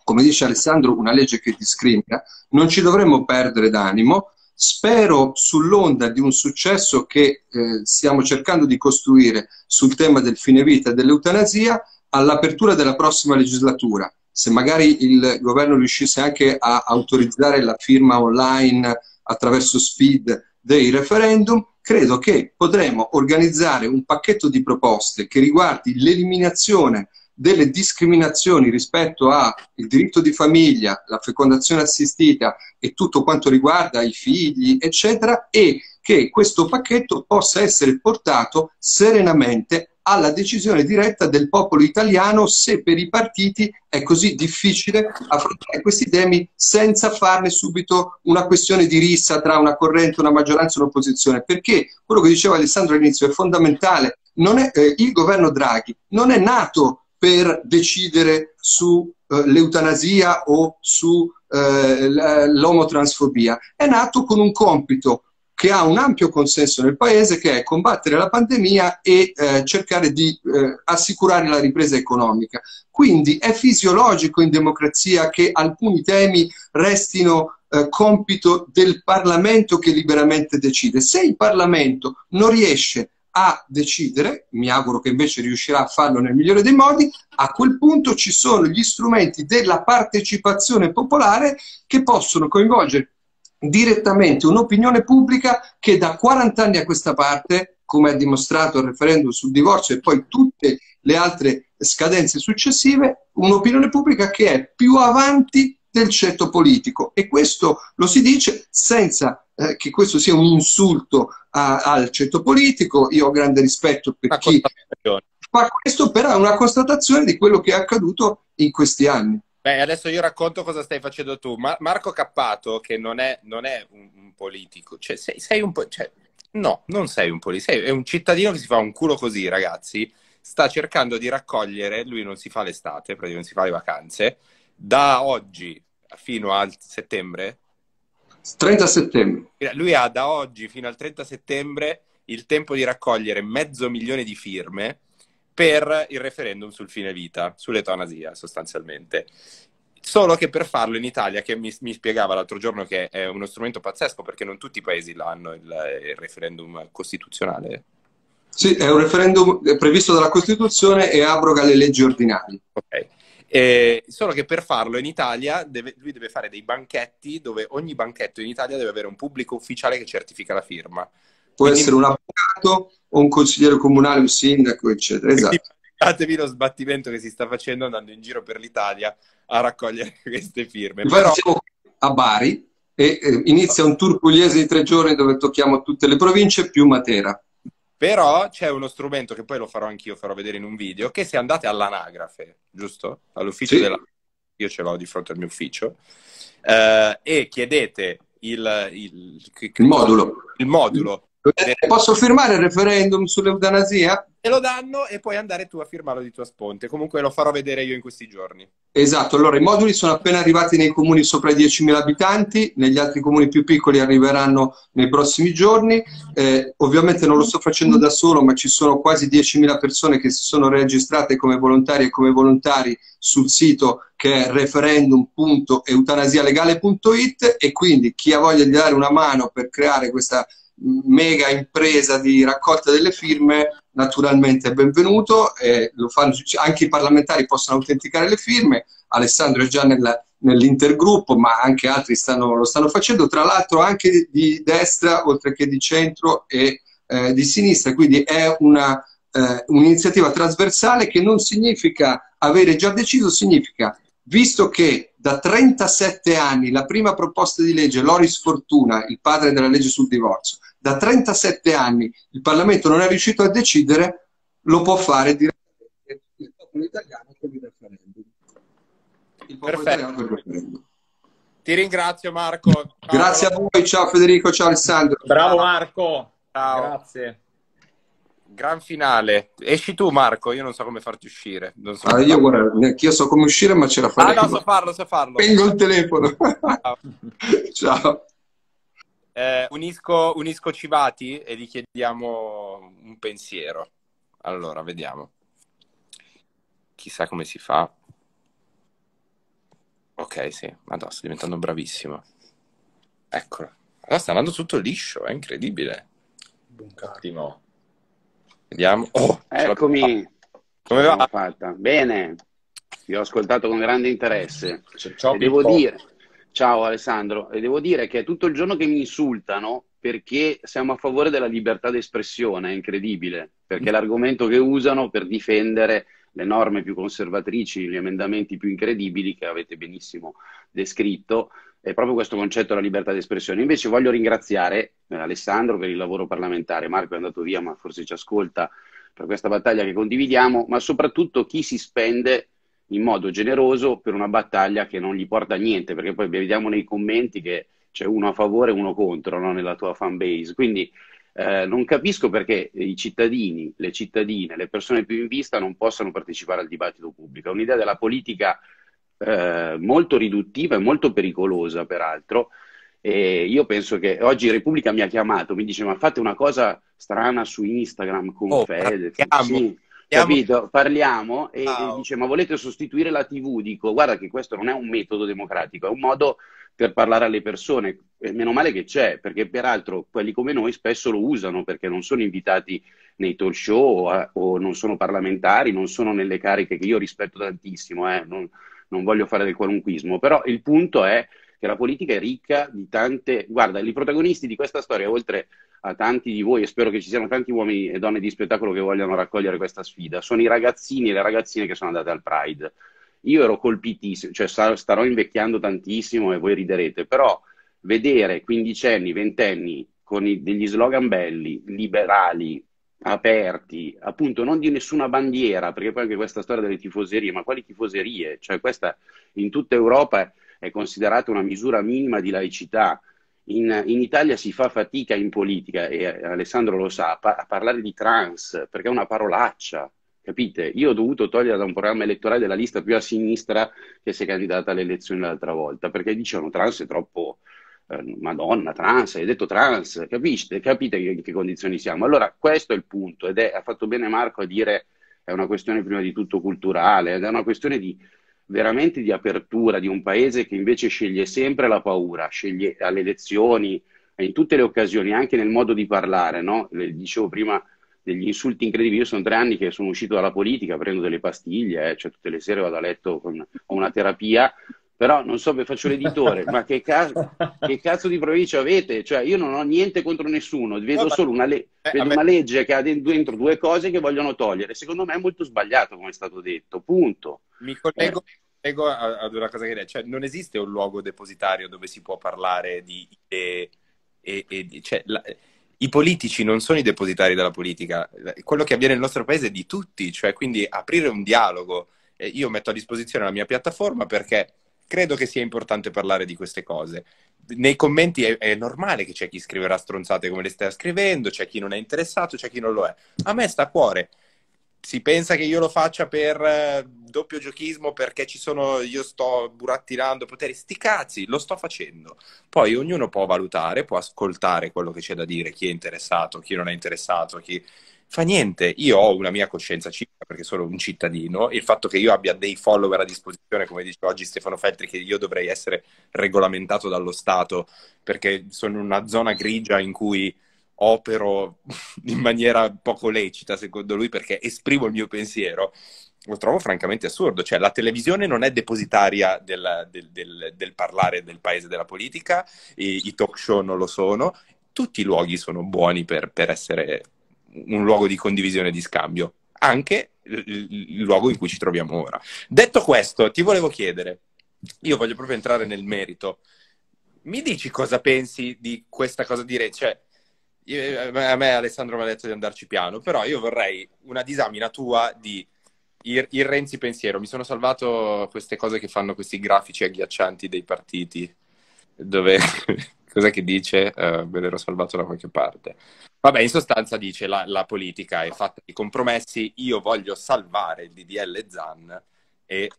come dice Alessandro, una legge che discrimina, non ci dovremmo perdere d'animo. Spero sull'onda di un successo che eh, stiamo cercando di costruire sul tema del fine vita e dell'eutanasia all'apertura della prossima legislatura. Se magari il governo riuscisse anche a autorizzare la firma online attraverso SPID dei referendum, credo che potremo organizzare un pacchetto di proposte che riguardi l'eliminazione delle discriminazioni rispetto al diritto di famiglia, la fecondazione assistita e tutto quanto riguarda i figli, eccetera, e che questo pacchetto possa essere portato serenamente alla decisione diretta del popolo italiano se per i partiti è così difficile affrontare questi temi senza farne subito una questione di rissa tra una corrente, una maggioranza e un'opposizione. Perché quello che diceva Alessandro all'inizio è fondamentale. È, eh, il governo Draghi non è nato per decidere sull'eutanasia eh, o sull'omotransfobia, eh, è nato con un compito che ha un ampio consenso nel paese, che è combattere la pandemia e eh, cercare di eh, assicurare la ripresa economica. Quindi è fisiologico in democrazia che alcuni temi restino eh, compito del Parlamento che liberamente decide. Se il Parlamento non riesce a decidere, mi auguro che invece riuscirà a farlo nel migliore dei modi, a quel punto ci sono gli strumenti della partecipazione popolare che possono coinvolgere direttamente un'opinione pubblica che da 40 anni a questa parte, come ha dimostrato il referendum sul divorzio e poi tutte le altre scadenze successive, un'opinione pubblica che è più avanti del ceto politico. E questo lo si dice senza eh, che questo sia un insulto a, al ceto politico, io ho grande rispetto per Una chi fa questo, però è una constatazione di quello che è accaduto in questi anni. Beh, adesso io racconto cosa stai facendo tu. Ma Marco Cappato, che non è, non è un, un, politico, cioè sei, sei un po'. Cioè, no, non sei un politico, sei, è un cittadino che si fa un culo così, ragazzi. Sta cercando di raccogliere, lui non si fa l'estate, praticamente non si fa le vacanze, da oggi fino al settembre. 30 settembre. Lui ha da oggi fino al 30 settembre il tempo di raccogliere mezzo milione di firme per il referendum sul fine vita, sull'eutanasia sostanzialmente. Solo che per farlo in Italia, che mi, mi, spiegava l'altro giorno che è uno strumento pazzesco perché non tutti i paesi l'hanno il, il referendum costituzionale. Sì, è un referendum previsto dalla Costituzione e abroga le leggi ordinarie. Ok. Eh, solo che per farlo in Italia deve, lui deve fare dei banchetti dove ogni banchetto in Italia deve avere un pubblico ufficiale che certifica la firma. Può Quindi, essere un avvocato o un consigliere comunale, un sindaco, eccetera. Esatto. Guardatevi lo sbattimento che si sta facendo andando in giro per l'Italia a raccogliere queste firme. Però... Siamo a Bari e eh, inizia un tour pugliese di tre giorni dove tocchiamo tutte le province più Matera. Però c'è uno strumento che poi lo farò anch'io, farò vedere in un video, che se andate all'anagrafe, giusto? All'ufficio sì. della... Io ce l'ho di fronte al mio ufficio. Eh, e chiedete il, il, il, modulo. Il modulo posso firmare il referendum sull'eutanasia? Te lo danno e puoi andare tu a firmarlo di tua sponte. Comunque lo farò vedere io in questi giorni. Esatto, allora i moduli sono appena arrivati nei comuni sopra i 10.000 abitanti, negli altri comuni più piccoli arriveranno nei prossimi giorni. Eh, ovviamente non lo sto facendo da solo, ma ci sono quasi 10.000 persone che si sono registrate come volontari e come volontari sul sito che è referendum.eutanasialegale.it e quindi chi ha voglia di dare una mano per creare questa mega impresa di raccolta delle firme naturalmente è benvenuto, eh, fanno, anche i parlamentari possono autenticare le firme, Alessandro è già nel, nell'intergruppo, ma anche altri stanno, lo stanno facendo, tra l'altro anche di destra, oltre che di centro e eh, di sinistra, quindi è una, eh, un'iniziativa trasversale che non significa avere già deciso, significa, visto che da 37 anni la prima proposta di legge, Loris Fortuna, il padre della legge sul divorzio, da 37 anni il Parlamento non è riuscito a decidere, lo può fare direttamente il popolo italiano con il referendum. Il popolo Perfetto. italiano con il referendum. Ti ringrazio Marco. Ciao. Grazie a voi, ciao Federico, ciao Alessandro. Bravo Marco. Ciao. Grazie. Gran finale. Esci tu Marco, io non so come farti uscire. So ah, io guarda, neanche io so come uscire, ma ce la faremo. Ah no, so farlo, so farlo. Vengo il telefono. Ciao. ciao. Eh, unisco, unisco Civati e gli chiediamo un pensiero. Allora, vediamo. Chissà come si fa. Ok, sì, madonna, sto diventando bravissimo. Eccolo. Allora, sta andando tutto liscio, è incredibile. Ottimo. Vediamo. Oh, Eccomi. Come va? Fatta. Bene, vi ho ascoltato con grande interesse. Ciao, devo dire Ciao Alessandro, e devo dire che è tutto il giorno che mi insultano perché siamo a favore della libertà d'espressione, è incredibile, perché l'argomento che usano per difendere le norme più conservatrici, gli emendamenti più incredibili che avete benissimo descritto, è proprio questo concetto della libertà d'espressione. Invece voglio ringraziare eh, Alessandro per il lavoro parlamentare, Marco è andato via ma forse ci ascolta per questa battaglia che condividiamo, ma soprattutto chi si spende in modo generoso per una battaglia che non gli porta a niente, perché poi vediamo nei commenti che c'è uno a favore e uno contro no? nella tua fan base. Quindi eh, non capisco perché i cittadini, le cittadine, le persone più in vista non possano partecipare al dibattito pubblico. È un'idea della politica eh, molto riduttiva e molto pericolosa, peraltro. E io penso che oggi Repubblica mi ha chiamato, mi dice: Ma fate una cosa strana su Instagram con oh, Fede. Sì. Capito? Parliamo e, oh. dice: Ma volete sostituire la TV? Dico: Guarda, che questo non è un metodo democratico, è un modo per parlare alle persone. E meno male che c'è, perché peraltro quelli come noi spesso lo usano perché non sono invitati nei talk show o, o non sono parlamentari, non sono nelle cariche che io rispetto tantissimo, eh? non, non voglio fare del qualunquismo. Però il punto è che la politica è ricca di tante. Guarda, i protagonisti di questa storia, oltre a tanti di voi, e spero che ci siano tanti uomini e donne di spettacolo che vogliano raccogliere questa sfida, sono i ragazzini e le ragazzine che sono andate al Pride. Io ero colpitissimo, cioè starò invecchiando tantissimo e voi riderete, però vedere quindicenni, ventenni con i, degli slogan belli, liberali, aperti, appunto non di nessuna bandiera, perché poi anche questa storia delle tifoserie, ma quali tifoserie? Cioè questa in tutta Europa è considerata una misura minima di laicità, in, in, Italia si fa fatica in politica, e Alessandro lo sa, a, pa- a, parlare di trans, perché è una parolaccia, capite? Io ho dovuto togliere da un programma elettorale della lista più a sinistra che si è candidata alle elezioni l'altra volta, perché dicevano trans è troppo... Eh, Madonna, trans, hai detto trans, capisce? Capite in che condizioni siamo? Allora, questo è il punto, ed è, ha fatto bene Marco a dire, è una questione prima di tutto culturale, ed è una questione di veramente di apertura di un paese che invece sceglie sempre la paura, sceglie alle elezioni, in tutte le occasioni, anche nel modo di parlare, no? dicevo prima degli insulti incredibili, io sono tre anni che sono uscito dalla politica, prendo delle pastiglie, eh, cioè tutte le sere vado a letto con una terapia, però non so, faccio l'editore, ma che, ca- che, cazzo di provincia avete? Cioè, io non ho niente contro nessuno, vedo no, solo una, le- eh, vedo una legge che ha dentro due cose che vogliono togliere. Secondo me è molto sbagliato, come è stato detto, punto. Mi collego, eh. ad una cosa che hai cioè, non esiste un luogo depositario dove si può parlare di idee e, e cioè, la, i politici non sono i depositari della politica, quello che avviene nel nostro paese è di tutti, cioè quindi aprire un dialogo. io metto a disposizione la mia piattaforma perché credo che sia importante parlare di queste cose. Nei commenti è, è, normale che c'è chi scriverà stronzate come le stai scrivendo, c'è chi non è interessato, c'è chi non lo è. A me sta a cuore. Si pensa che io lo faccia per eh, doppio giochismo perché ci sono, io sto burattinando poteri. Sti cazzi, lo sto facendo. Poi ognuno può valutare, può ascoltare quello che c'è da dire, chi è interessato, chi non è interessato, chi fa niente, io ho una mia coscienza civica perché sono un cittadino, il fatto che io abbia dei follower a disposizione, come dice oggi Stefano Feltri, che io dovrei essere regolamentato dallo Stato perché sono in una zona grigia in cui opero in maniera poco lecita, secondo lui, perché esprimo il mio pensiero, lo trovo francamente assurdo. Cioè, la televisione non è depositaria del, del, del, del parlare del paese della politica, i, i, talk show non lo sono, tutti i luoghi sono buoni per, per essere un luogo di condivisione e di scambio, anche il, luogo in cui ci troviamo ora. Detto questo, ti volevo chiedere, io voglio proprio entrare nel merito. Mi dici cosa pensi di questa cosa di Cioè, a me Alessandro mi ha detto di andarci piano, però io vorrei una disamina tua di il, il, Renzi pensiero. Mi sono salvato queste cose che fanno questi grafici agghiaccianti dei partiti, dove cos'è che dice? Uh, me l'ero salvato da qualche parte. Vabbè, in sostanza dice la, la politica è fatta di compromessi, io voglio salvare il DDL ZAN e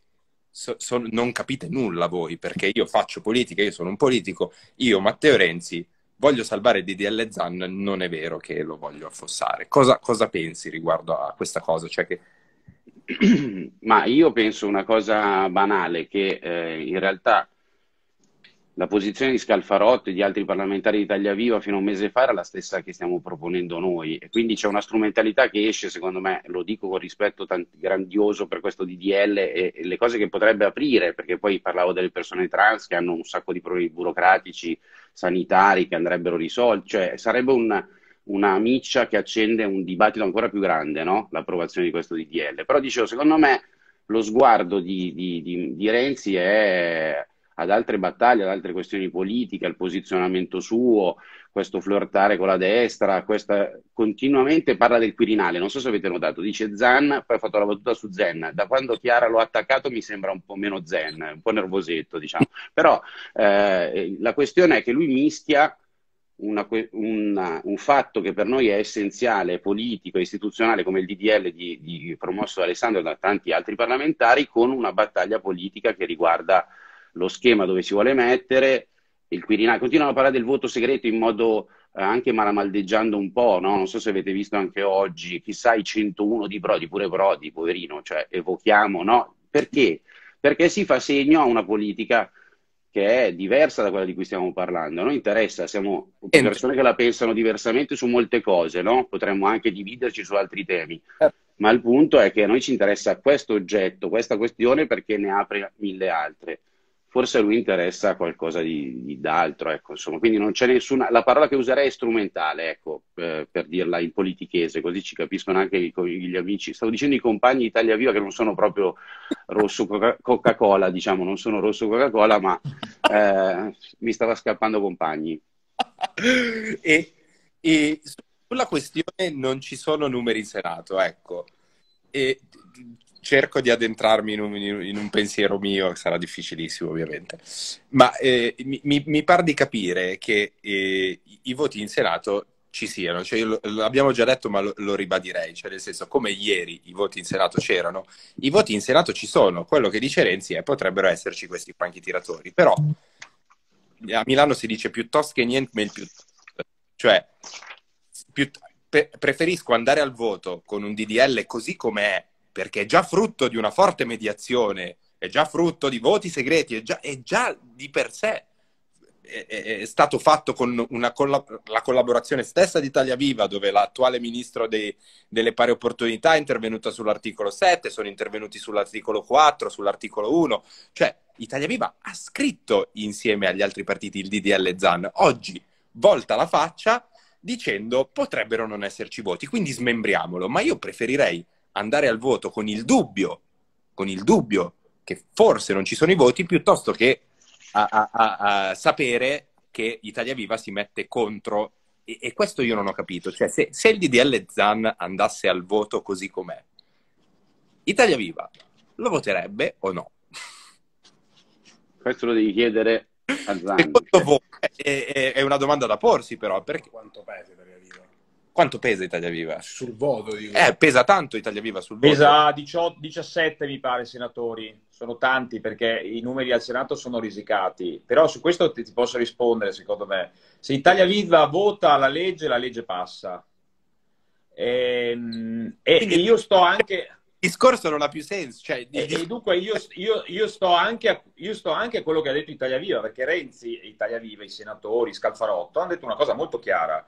so, so, non capite nulla voi, perché io faccio politica, io sono un politico, io Matteo Renzi voglio salvare il DDL ZAN, non è vero che lo voglio affossare. Cosa, cosa pensi riguardo a questa cosa? Cioè che... Ma io penso una cosa banale, che eh, in realtà la posizione di Scalfarotto e di altri parlamentari di Italia Viva fino a un mese fa era la stessa che stiamo proponendo noi e quindi c'è una strumentalità che esce, secondo me, lo dico con rispetto tanti, grandioso per questo DDL e, e, le cose che potrebbe aprire, perché poi parlavo delle persone trans che hanno un sacco di problemi burocratici, sanitari che andrebbero risolti, cioè sarebbe un, una miccia che accende un dibattito ancora più grande, no? l'approvazione di questo DDL. Però dicevo, secondo me lo sguardo di, di, di, di Renzi è ad altre battaglie, ad altre questioni politiche, al posizionamento suo, questo flirtare con la destra, questa... continuamente parla del Quirinale, non so se avete notato, dice Zan, poi ha fatto la battuta su Zen, da quando Chiara lo ha attaccato mi sembra un po' meno Zen, un po' nervosetto diciamo, però eh, la questione è che lui mischia una, una, un fatto che per noi è essenziale, politico, istituzionale, come il DDL di, di promosso da Alessandro e da tanti altri parlamentari, con una battaglia politica che riguarda lo schema dove si vuole mettere, il Quirinale, continuano a parlare del voto segreto in modo eh, anche malamaldeggiando un po', no? non so se avete visto anche oggi, chissà i 101 di Brodi, pure Brodi, poverino, cioè evochiamo, no? Perché? Perché si fa segno a una politica che è diversa da quella di cui stiamo parlando. A noi interessa, siamo persone che la pensano diversamente su molte cose, no? Potremmo anche dividerci su altri temi. Eh. Ma il punto è che a noi ci interessa questo oggetto, questa questione, perché ne apre mille altre forse a lui interessa qualcosa di, di d'altro, ecco, insomma. Quindi non c'è nessuna... La parola che userei è strumentale, ecco, eh, per dirla in politichese, così ci capiscono anche gli, gli amici. Stavo dicendo i compagni Italia Viva che non sono proprio rosso Coca-Cola, diciamo, non sono rosso Coca-Cola, ma eh, mi stava scappando compagni. e, e sulla questione non ci sono numeri in Senato, ecco. E cerco di addentrarmi in un, in un, pensiero mio, sarà difficilissimo ovviamente, ma eh, mi, mi, pare di capire che eh, i voti in Senato ci siano, cioè, l'abbiamo già detto ma lo, lo, ribadirei, cioè nel senso come ieri i voti in Senato c'erano, i voti in Senato ci sono, quello che dice Renzi è potrebbero esserci questi franchi tiratori, però a Milano si dice piuttosto che niente, ma il piuttosto, cioè più, pre- preferisco andare al voto con un DDL così com'è perché è già frutto di una forte mediazione, è già frutto di voti segreti, è già, è già di per sé è, è, stato fatto con una, collab- la collaborazione stessa di Italia Viva, dove l'attuale ministro dei, delle pari opportunità è intervenuta sull'articolo 7, sono intervenuti sull'articolo 4, sull'articolo 1, cioè Italia Viva ha scritto insieme agli altri partiti il DDL ZAN. Oggi volta la faccia dicendo potrebbero non esserci voti, quindi smembriamolo, ma io preferirei andare al voto con il dubbio, con il dubbio che forse non ci sono i voti, piuttosto che a, a, a, a sapere che Italia Viva si mette contro. E, e questo io non ho capito. Cioè, se, se, il DDL Zan andasse al voto così com'è, Italia Viva lo voterebbe o no? Questo lo devi chiedere a Zan. È, è, è, una domanda da porsi, però. Perché... Quanto pesa Italia quanto pesa Italia Viva? Sul voto, dico. Eh, pesa tanto Italia Viva sul voto. Pesa 18, 17, mi pare, senatori. Sono tanti perché i numeri al Senato sono risicati. Però su questo ti, ti posso rispondere, secondo me. Se Italia Viva vota la legge, la legge passa. Ehm, e, e, e io sto anche il discorso non ha più senso. Cioè, e, e, dunque io, io, io, sto anche a, io, sto anche a, quello che ha detto Italia Viva, perché Renzi, Italia Viva, i senatori, Scalfarotto, hanno detto una cosa molto chiara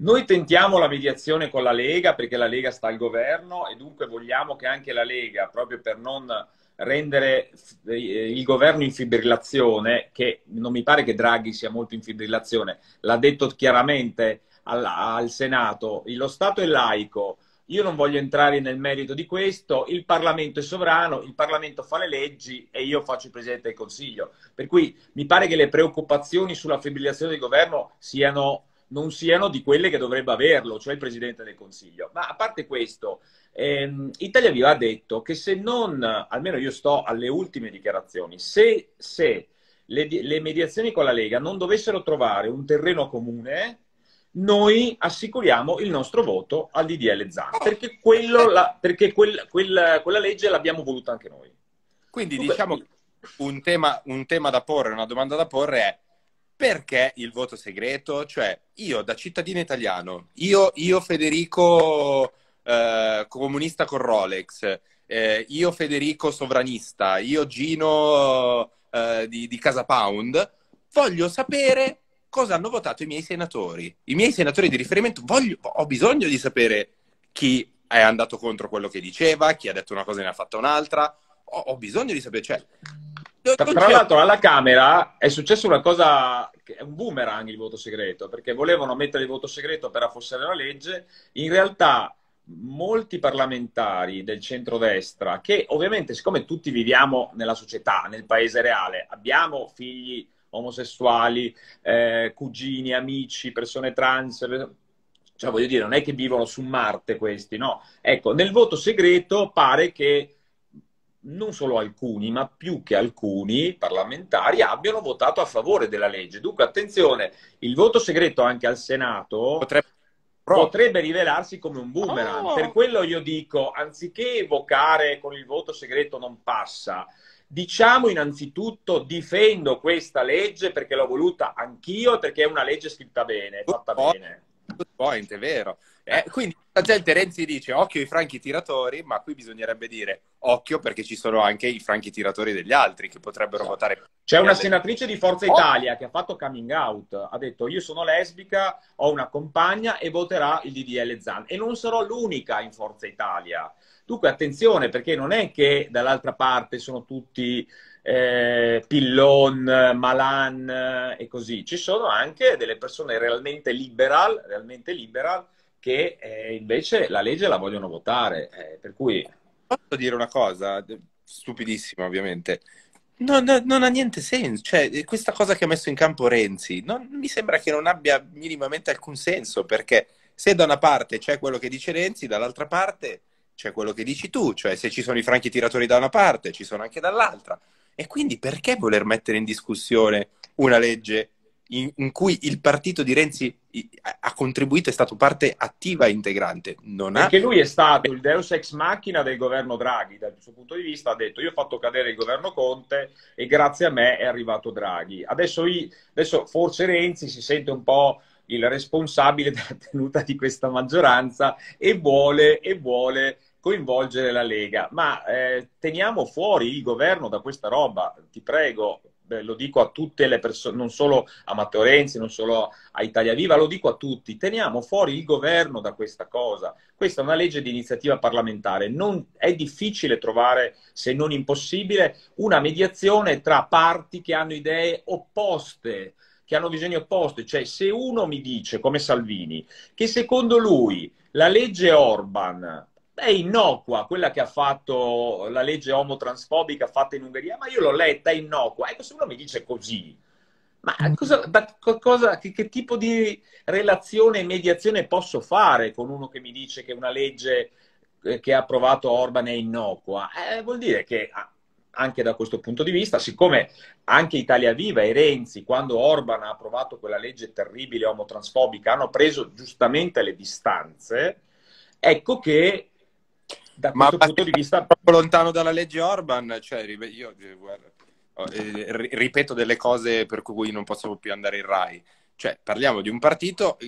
Noi tentiamo la mediazione con la Lega perché la Lega sta al governo e dunque vogliamo che anche la Lega, proprio per non rendere eh, il governo in fibrillazione, che non mi pare che Draghi sia molto in fibrillazione, l'ha detto chiaramente al, al Senato, lo Stato è laico, io non voglio entrare nel merito di questo, il Parlamento è sovrano, il Parlamento fa le leggi e io faccio il Presidente del Consiglio. Per cui mi pare che le preoccupazioni sulla fibrillazione del governo siano, non siano di quelle che dovrebbe averlo, cioè il Presidente del Consiglio. Ma a parte questo, ehm, Italia Viva ha detto che se non, almeno io sto alle ultime dichiarazioni, se, se le, le mediazioni con la Lega non dovessero trovare un terreno comune, noi assicuriamo il nostro voto al DDL Zan, perché, la, perché quel, quel, quella legge l'abbiamo voluta anche noi. Quindi Dunque, diciamo che un tema, un tema da porre, una domanda da porre è perché il voto segreto? Cioè, io da cittadino italiano, io, io Federico eh, comunista con Rolex, eh, io Federico sovranista, io Gino eh, di, di Casa Pound, voglio sapere cosa hanno votato i miei senatori. I miei senatori di riferimento, voglio, ho bisogno di sapere chi è andato contro quello che diceva, chi ha detto una cosa e ne ha fatta un'altra. Ho, ho bisogno di sapere. Cioè, tra l'altro alla Camera è successa una cosa, è un boomerang il voto segreto, perché volevano mettere il voto segreto per affossare la legge, in realtà molti parlamentari del centrodestra, che ovviamente siccome tutti viviamo nella società, nel paese reale, abbiamo figli omosessuali, eh, cugini, amici, persone trans. Cioè, voglio dire, non è che vivono su Marte questi, no? Ecco, nel voto segreto pare che non solo alcuni, ma più che alcuni parlamentari abbiano votato a favore della legge. Dunque, attenzione, il voto segreto anche al Senato potrebbe, potrebbe rivelarsi come un boomerang. Oh. Per quello io dico, anziché evocare con il voto segreto non passa, Diciamo innanzitutto difendo questa legge perché l'ho voluta anch'io perché è una legge scritta bene, fatta point, bene. Point, è vero. Eh, quindi la gente Renzi dice occhio ai franchi tiratori, ma qui bisognerebbe dire occhio perché ci sono anche i franchi tiratori degli altri che potrebbero esatto. votare. C'è una senatrice di Forza oh. Italia che ha fatto coming out, ha detto io sono lesbica, ho una compagna e voterà il DDL Zan e non sarò l'unica in Forza Italia. Dunque attenzione perché non è che dall'altra parte sono tutti eh, Pillon, Malan e così, ci sono anche delle persone realmente liberal, realmente liberal che eh, invece la legge la vogliono votare. Eh, per cui... Posso dire una cosa, stupidissima ovviamente. Non, non, ha niente senso, cioè questa cosa che ha messo in campo Renzi non, mi sembra che non abbia minimamente alcun senso perché se da una parte c'è quello che dice Renzi, dall'altra parte c'è quello che dici tu, cioè se ci sono i franchi tiratori da una parte, ci sono anche dall'altra. E quindi perché voler mettere in discussione una legge in, in cui il partito di Renzi ha contribuito, è stato parte attiva e integrante? Non Perché ha... lui è stato il deus ex machina del governo Draghi, dal suo punto di vista ha detto io ho fatto cadere il governo Conte e grazie a me è arrivato Draghi. Adesso, adesso forse Renzi si sente un po' il responsabile della tenuta di questa maggioranza e vuole, e vuole coinvolgere la Lega. Ma eh, teniamo fuori il governo da questa roba, ti prego. Beh, lo dico a tutte le persone, non solo a Matteo Renzi, non solo a Italia Viva, lo dico a tutti, teniamo fuori il governo da questa cosa. Questa è una legge di iniziativa parlamentare, non, è difficile trovare, se non impossibile, una mediazione tra parti che hanno idee opposte, che hanno visioni opposte. Cioè, se uno mi dice, come Salvini, che secondo lui la legge Orban è innocua quella che ha fatto la legge omotransfobica fatta in Ungheria, ma io l'ho letta, è innocua. Ecco, se uno mi dice così, ma cosa, da, cosa, che, che, tipo di relazione e mediazione posso fare con uno che mi dice che una legge eh, che ha approvato Orban è innocua? Eh, vuol dire che anche da questo punto di vista, siccome anche Italia Viva e Renzi, quando Orban ha approvato quella legge terribile omotransfobica, hanno preso giustamente le distanze, ecco che da questo Ma punto di vista... Troppo lontano dalla legge Orban, cioè, io eh, guarda, eh, ripeto delle cose per cui non posso più andare in Rai. Cioè, parliamo di un partito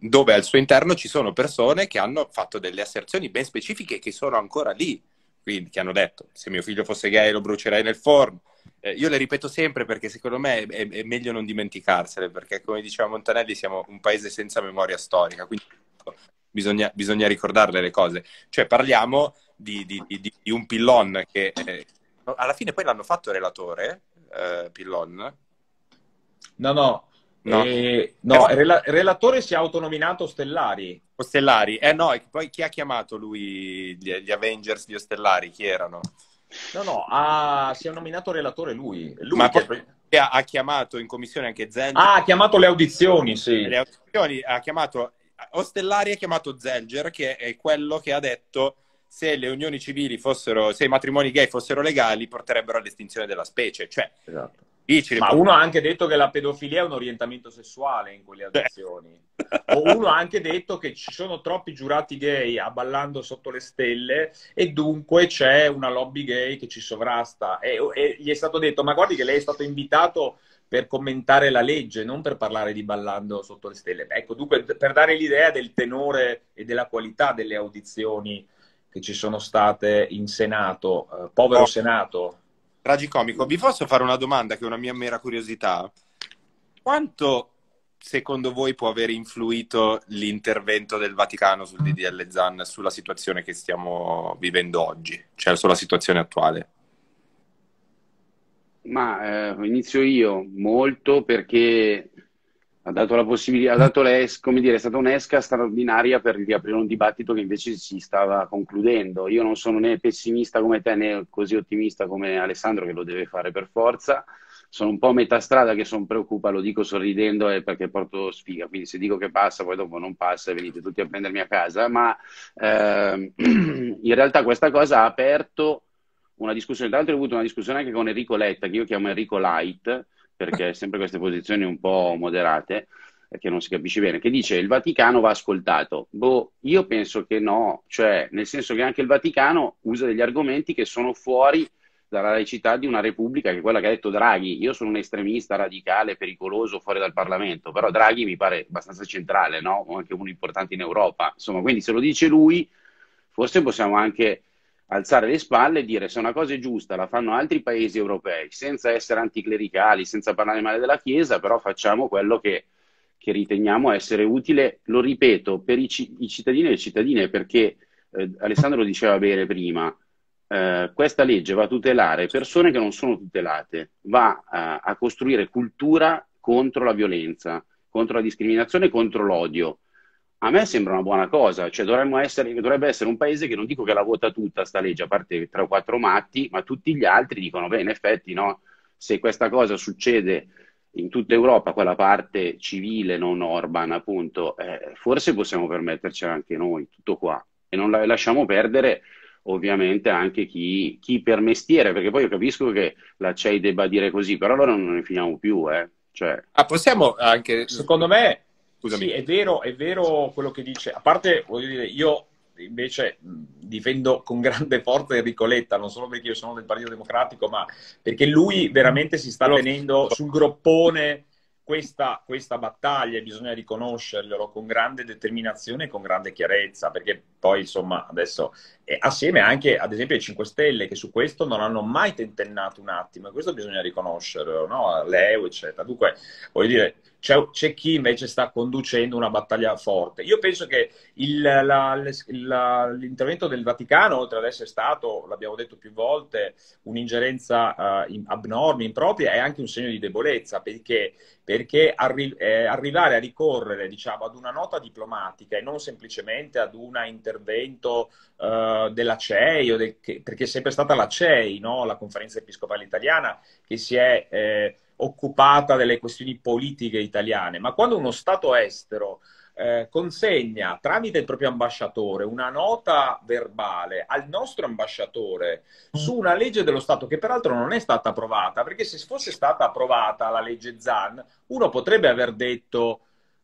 dove al suo interno ci sono persone che hanno fatto delle asserzioni ben specifiche che sono ancora lì. Quindi, che hanno detto, se mio figlio fosse gay lo brucerei nel forno. eh, io le ripeto sempre perché secondo me è, è, meglio non dimenticarsele, perché come diceva Montanelli siamo un paese senza memoria storica, quindi bisogna, bisogna ricordarle le cose. Cioè parliamo di, di, di, di un pillon che eh, alla fine poi l'hanno fatto relatore, eh, pillon. No, no, No, eh, no eh, rela- relatore si è autonominato Stellari. O Stellari, eh no, poi chi ha chiamato lui gli, gli Avengers di Ostellari? Chi erano? No, no, ha, si è nominato relatore lui. lui Ma che... poi ha, chiamato in commissione anche Zelger. Ah, ha chiamato le audizioni, sì. Le audizioni ha chiamato Ostellari ha chiamato Zelger, che è quello che ha detto se le unioni civili fossero, se i matrimoni gay fossero legali, porterebbero all'estinzione della specie. Cioè, esatto. Ma uno ha anche detto che la pedofilia è un orientamento sessuale in quelle adozioni. o uno ha anche detto che ci sono troppi giurati gay a ballando sotto le stelle e dunque c'è una lobby gay che ci sovrasta. E, e gli è stato detto, ma guardi che lei è stato invitato per commentare la legge, non per parlare di ballando sotto le stelle. Ecco, dunque, per dare l'idea del tenore e della qualità delle audizioni che ci sono state in Senato, eh, povero oh. Senato, tragicomico. Vi posso fare una domanda che è una mia mera curiosità? Quanto secondo voi può aver influito l'intervento del Vaticano sul DDL ZAN sulla situazione che stiamo vivendo oggi, cioè sulla situazione attuale? Ma eh, inizio io molto perché ha dato la possibilità, ha dato les, come dire, è stata un'esca straordinaria per riaprire un dibattito che invece si stava concludendo. Io non sono né pessimista come te né così ottimista come Alessandro che lo deve fare per forza. Sono un po' a metà strada che sono preoccupa, lo dico sorridendo è perché porto sfiga, quindi se dico che passa poi dopo non passa e venite tutti a prendermi a casa, ma eh, in realtà questa cosa ha aperto una discussione, tra l'altro ho avuto una discussione anche con Enrico Letta, che io chiamo Enrico Light, perché sempre queste posizioni un po' moderate, che non si capisce bene, che dice il Vaticano va ascoltato. Boh, io penso che no, cioè nel senso che anche il Vaticano usa degli argomenti che sono fuori dalla laicità di una repubblica che è quella che ha detto Draghi. Io sono un estremista radicale, pericoloso, fuori dal Parlamento, però Draghi mi pare abbastanza centrale, no? O anche uno importante in Europa. Insomma, quindi se lo dice lui, forse possiamo anche alzare le spalle e dire se una cosa è giusta la fanno altri paesi europei, senza essere anticlericali, senza parlare male della Chiesa, però facciamo quello che, che riteniamo essere utile, lo ripeto, per i, i cittadini e le cittadine, perché eh, Alessandro diceva bene prima, eh, questa legge va a tutelare persone che non sono tutelate, va a, a costruire cultura contro la violenza, contro la discriminazione, contro l'odio a me sembra una buona cosa, cioè essere, dovrebbe essere un paese che non dico che la vota tutta sta legge, a parte tre o quattro matti, ma tutti gli altri dicono, beh, in effetti no, se questa cosa succede in tutta Europa, quella parte civile, non Orban, appunto, eh, forse possiamo permettercela anche noi, tutto qua. E non la, lasciamo perdere ovviamente anche chi, chi, per mestiere, perché poi io capisco che la CEI debba dire così, però allora non ne finiamo più, eh. Cioè... Ah, possiamo anche, secondo me Scusami. Sì, è vero, è vero quello che dice. A parte, voglio dire, io invece difendo con grande forza Enrico Letta, non solo perché io sono del Partito Democratico, ma perché lui veramente si sta tenendo sul groppone questa, questa, battaglia e bisogna riconoscerglielo con grande determinazione e con grande chiarezza, perché poi insomma adesso eh, assieme anche ad esempio ai 5 Stelle che su questo non hanno mai tentennato un attimo e questo bisogna riconoscerlo, no? l'EU eccetera. Dunque voglio dire c'è, c'è, chi invece sta conducendo una battaglia forte. Io penso che il, la, la, l'intervento del Vaticano, oltre ad essere stato, l'abbiamo detto più volte, un'ingerenza uh, in, abnorme, impropria, è anche un segno di debolezza, perché, perché arri- eh, arrivare a ricorrere diciamo, ad una nota diplomatica e non semplicemente ad un intervento uh, della CEI, del, che, perché è sempre stata la CEI, no? la Conferenza Episcopale Italiana, che si è... Eh, occupata delle questioni politiche italiane, ma quando uno Stato estero eh, consegna tramite il proprio ambasciatore una nota verbale al nostro ambasciatore su una legge dello Stato che peraltro non è stata approvata, perché se fosse stata approvata la legge ZAN, uno potrebbe aver detto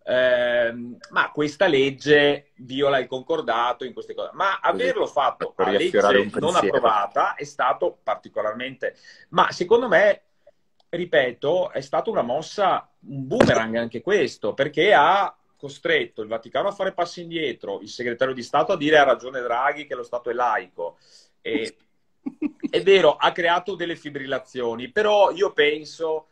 eh, ma questa legge viola il concordato in queste cose. Ma averlo fatto a legge non approvata è stato particolarmente... Ma secondo me ripeto, è stata una mossa, un boomerang anche questo, perché ha costretto il Vaticano a fare passi indietro, il segretario di Stato a dire ha ragione Draghi che lo Stato è laico. E è vero, ha creato delle fibrillazioni, però io penso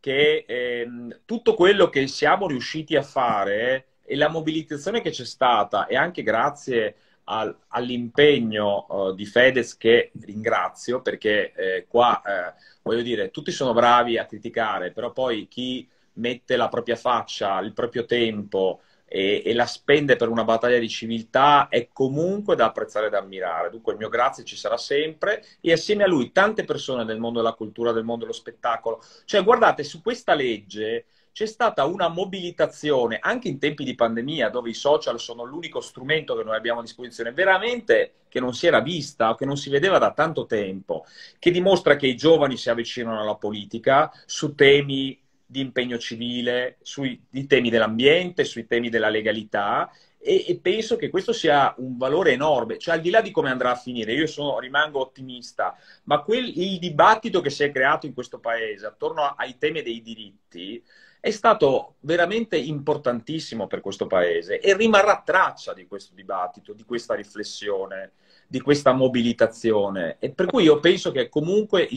che ehm, tutto quello che siamo riusciti a fare e la mobilitazione che c'è stata, e anche grazie al, all'impegno uh, di Fedez, che ringrazio, perché eh, qua, eh, voglio dire, tutti sono bravi a criticare, però poi chi mette la propria faccia, il proprio tempo, e, e, la spende per una battaglia di civiltà è comunque da apprezzare e da ammirare. Dunque il mio grazie ci sarà sempre e assieme a lui tante persone del mondo della cultura, del mondo dello spettacolo. Cioè guardate, su questa legge c'è stata una mobilitazione anche in tempi di pandemia dove i social sono l'unico strumento che noi abbiamo a disposizione, veramente che non si era vista che non si vedeva da tanto tempo, che dimostra che i giovani si avvicinano alla politica su temi di impegno civile, sui temi dell'ambiente, sui temi della legalità e, e, penso che questo sia un valore enorme, cioè al di là di come andrà a finire, io sono, rimango ottimista, ma quel, il dibattito che si è creato in questo paese attorno ai temi dei diritti è stato veramente importantissimo per questo paese e rimarrà traccia di questo dibattito, di questa riflessione, di questa mobilitazione e per cui io penso che comunque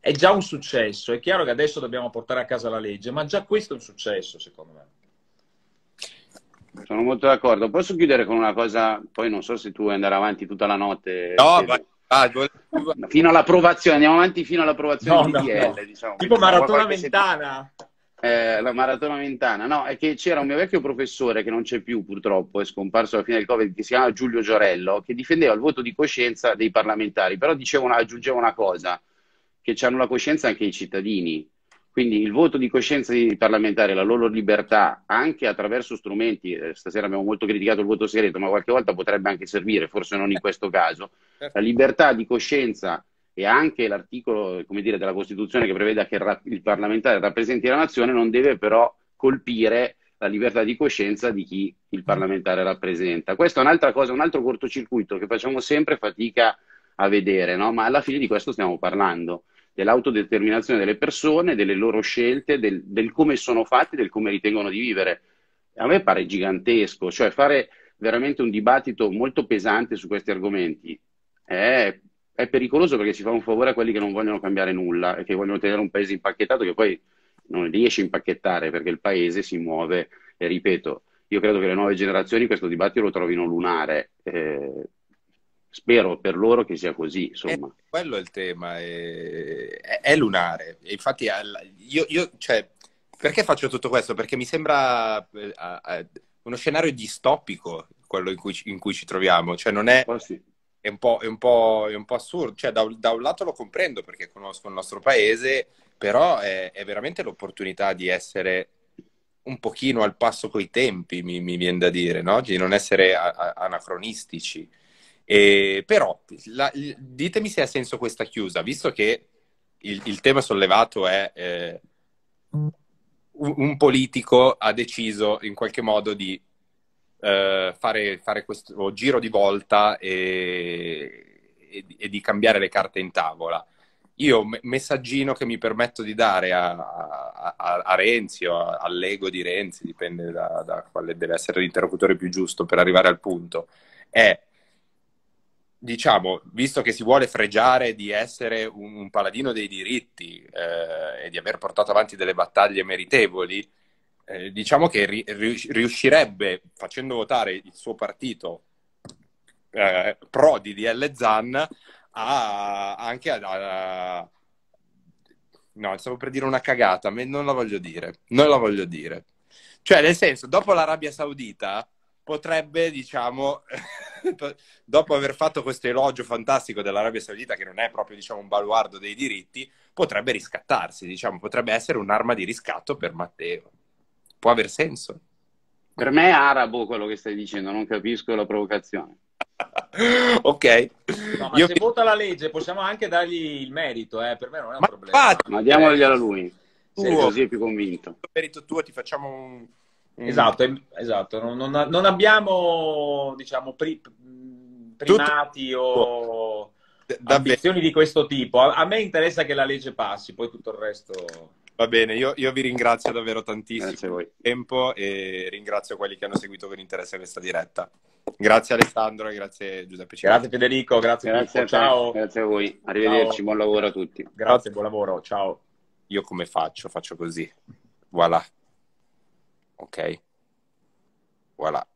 è già un successo. È chiaro che adesso dobbiamo portare a casa la legge, ma già questo è un successo, secondo me. Sono molto d'accordo. Posso chiudere con una cosa? Poi non so se tu vuoi andare avanti tutta la notte. No, vai, vai, fino all'approvazione, andiamo avanti fino all'approvazione no, di DL. No. Diciamo, tipo maratona mentana. Eh, la maratona mentana, no, è che c'era un mio vecchio professore che non c'è più purtroppo, è scomparso alla fine del Covid, che si chiama Giulio Giorello, che difendeva il voto di coscienza dei parlamentari, però diceva una, aggiungeva una cosa, che hanno la coscienza anche i cittadini. Quindi il voto di coscienza dei parlamentari, la loro libertà, anche attraverso strumenti, eh, stasera abbiamo molto criticato il voto segreto, ma qualche volta potrebbe anche servire, forse non in questo caso, certo. la libertà di coscienza e anche l'articolo dire, della Costituzione che prevede che il parlamentare rappresenti la nazione non deve però colpire la libertà di coscienza di chi il parlamentare rappresenta. Questa è un'altra cosa, un altro cortocircuito che facciamo sempre fatica a vedere, no? ma alla fine di questo stiamo parlando dell'autodeterminazione delle persone, delle loro scelte, del, del, come sono fatti, del come ritengono di vivere. A me pare gigantesco, cioè fare veramente un dibattito molto pesante su questi argomenti è, è pericoloso perché si fa un favore a quelli che non vogliono cambiare nulla e che vogliono tenere un paese impacchettato che poi non riesce a impacchettare perché il paese si muove e ripeto, io credo che le nuove generazioni questo dibattito lo trovino lunare. Eh, Spero per loro che sia così, insomma. Eh, quello è il tema, è, è, lunare. Infatti, io, io, cioè, perché faccio tutto questo? Perché mi sembra eh, uno scenario distopico quello in cui, in cui ci troviamo. Cioè, non è... Oh, sì. È un, è, un è un po', assurdo. Cioè, da, da, un lato lo comprendo perché conosco il nostro paese, però è, è veramente l'opportunità di essere un pochino al passo coi tempi, mi, mi viene da dire, no? di non essere a, a, anacronistici. E, però, la, ditemi se ha senso questa chiusa, visto che il, il tema sollevato è eh, un, un, politico ha deciso in qualche modo di eh, fare, fare, questo giro di volta e, e, e, di cambiare le carte in tavola. Io, messaggino che mi permetto di dare a, a, a Renzi o all'ego di Renzi, dipende da, da quale deve essere l'interlocutore più giusto per arrivare al punto, è diciamo, visto che si vuole fregiare di essere un, un paladino dei diritti eh, e di aver portato avanti delle battaglie meritevoli, eh, diciamo che ri, riuscirebbe, facendo votare il suo partito eh, pro DDL Zan, a, anche a, a, No, stavo per dire una cagata, ma non la voglio dire. Non la voglio dire. Cioè, nel senso, dopo l'Arabia Saudita potrebbe, diciamo, dopo aver fatto questo elogio fantastico dell'Arabia Saudita, che non è proprio, diciamo, un baluardo dei diritti, potrebbe riscattarsi, diciamo, potrebbe essere un'arma di riscatto per Matteo. Può aver senso. Per me è arabo quello che stai dicendo, non capisco la provocazione. ok. No, ma Io... se vota la legge possiamo anche dargli il merito, eh? per me non è un ma problema. Ma diamoglielo a lui, se così è più convinto. Il merito tuo ti facciamo un. Esatto, esatto. Non, non, non, abbiamo, diciamo, pri, primati tutto... o ambizioni di questo tipo. A, a, me interessa che la legge passi, poi tutto il resto... Va bene, io, io, vi ringrazio davvero tantissimo per il tempo e ringrazio quelli che hanno seguito con interesse questa diretta. Grazie Alessandro e grazie Giuseppe Cicco. Grazie Federico, grazie, grazie a ciao. Grazie a voi, arrivederci, ciao. buon lavoro a tutti. Grazie, buon lavoro, ciao. Io come faccio? Faccio così. Voilà. Ok. Voilà.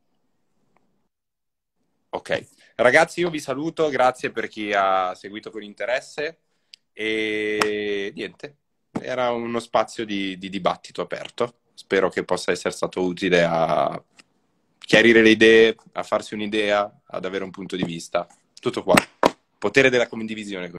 Ok. Ragazzi, io vi saluto, grazie per chi ha seguito con interesse e niente, era uno spazio di, di dibattito aperto. Spero che possa essere stato utile a chiarire le idee, a farsi un'idea, ad avere un punto di vista. Tutto qua. Potere della condivisione.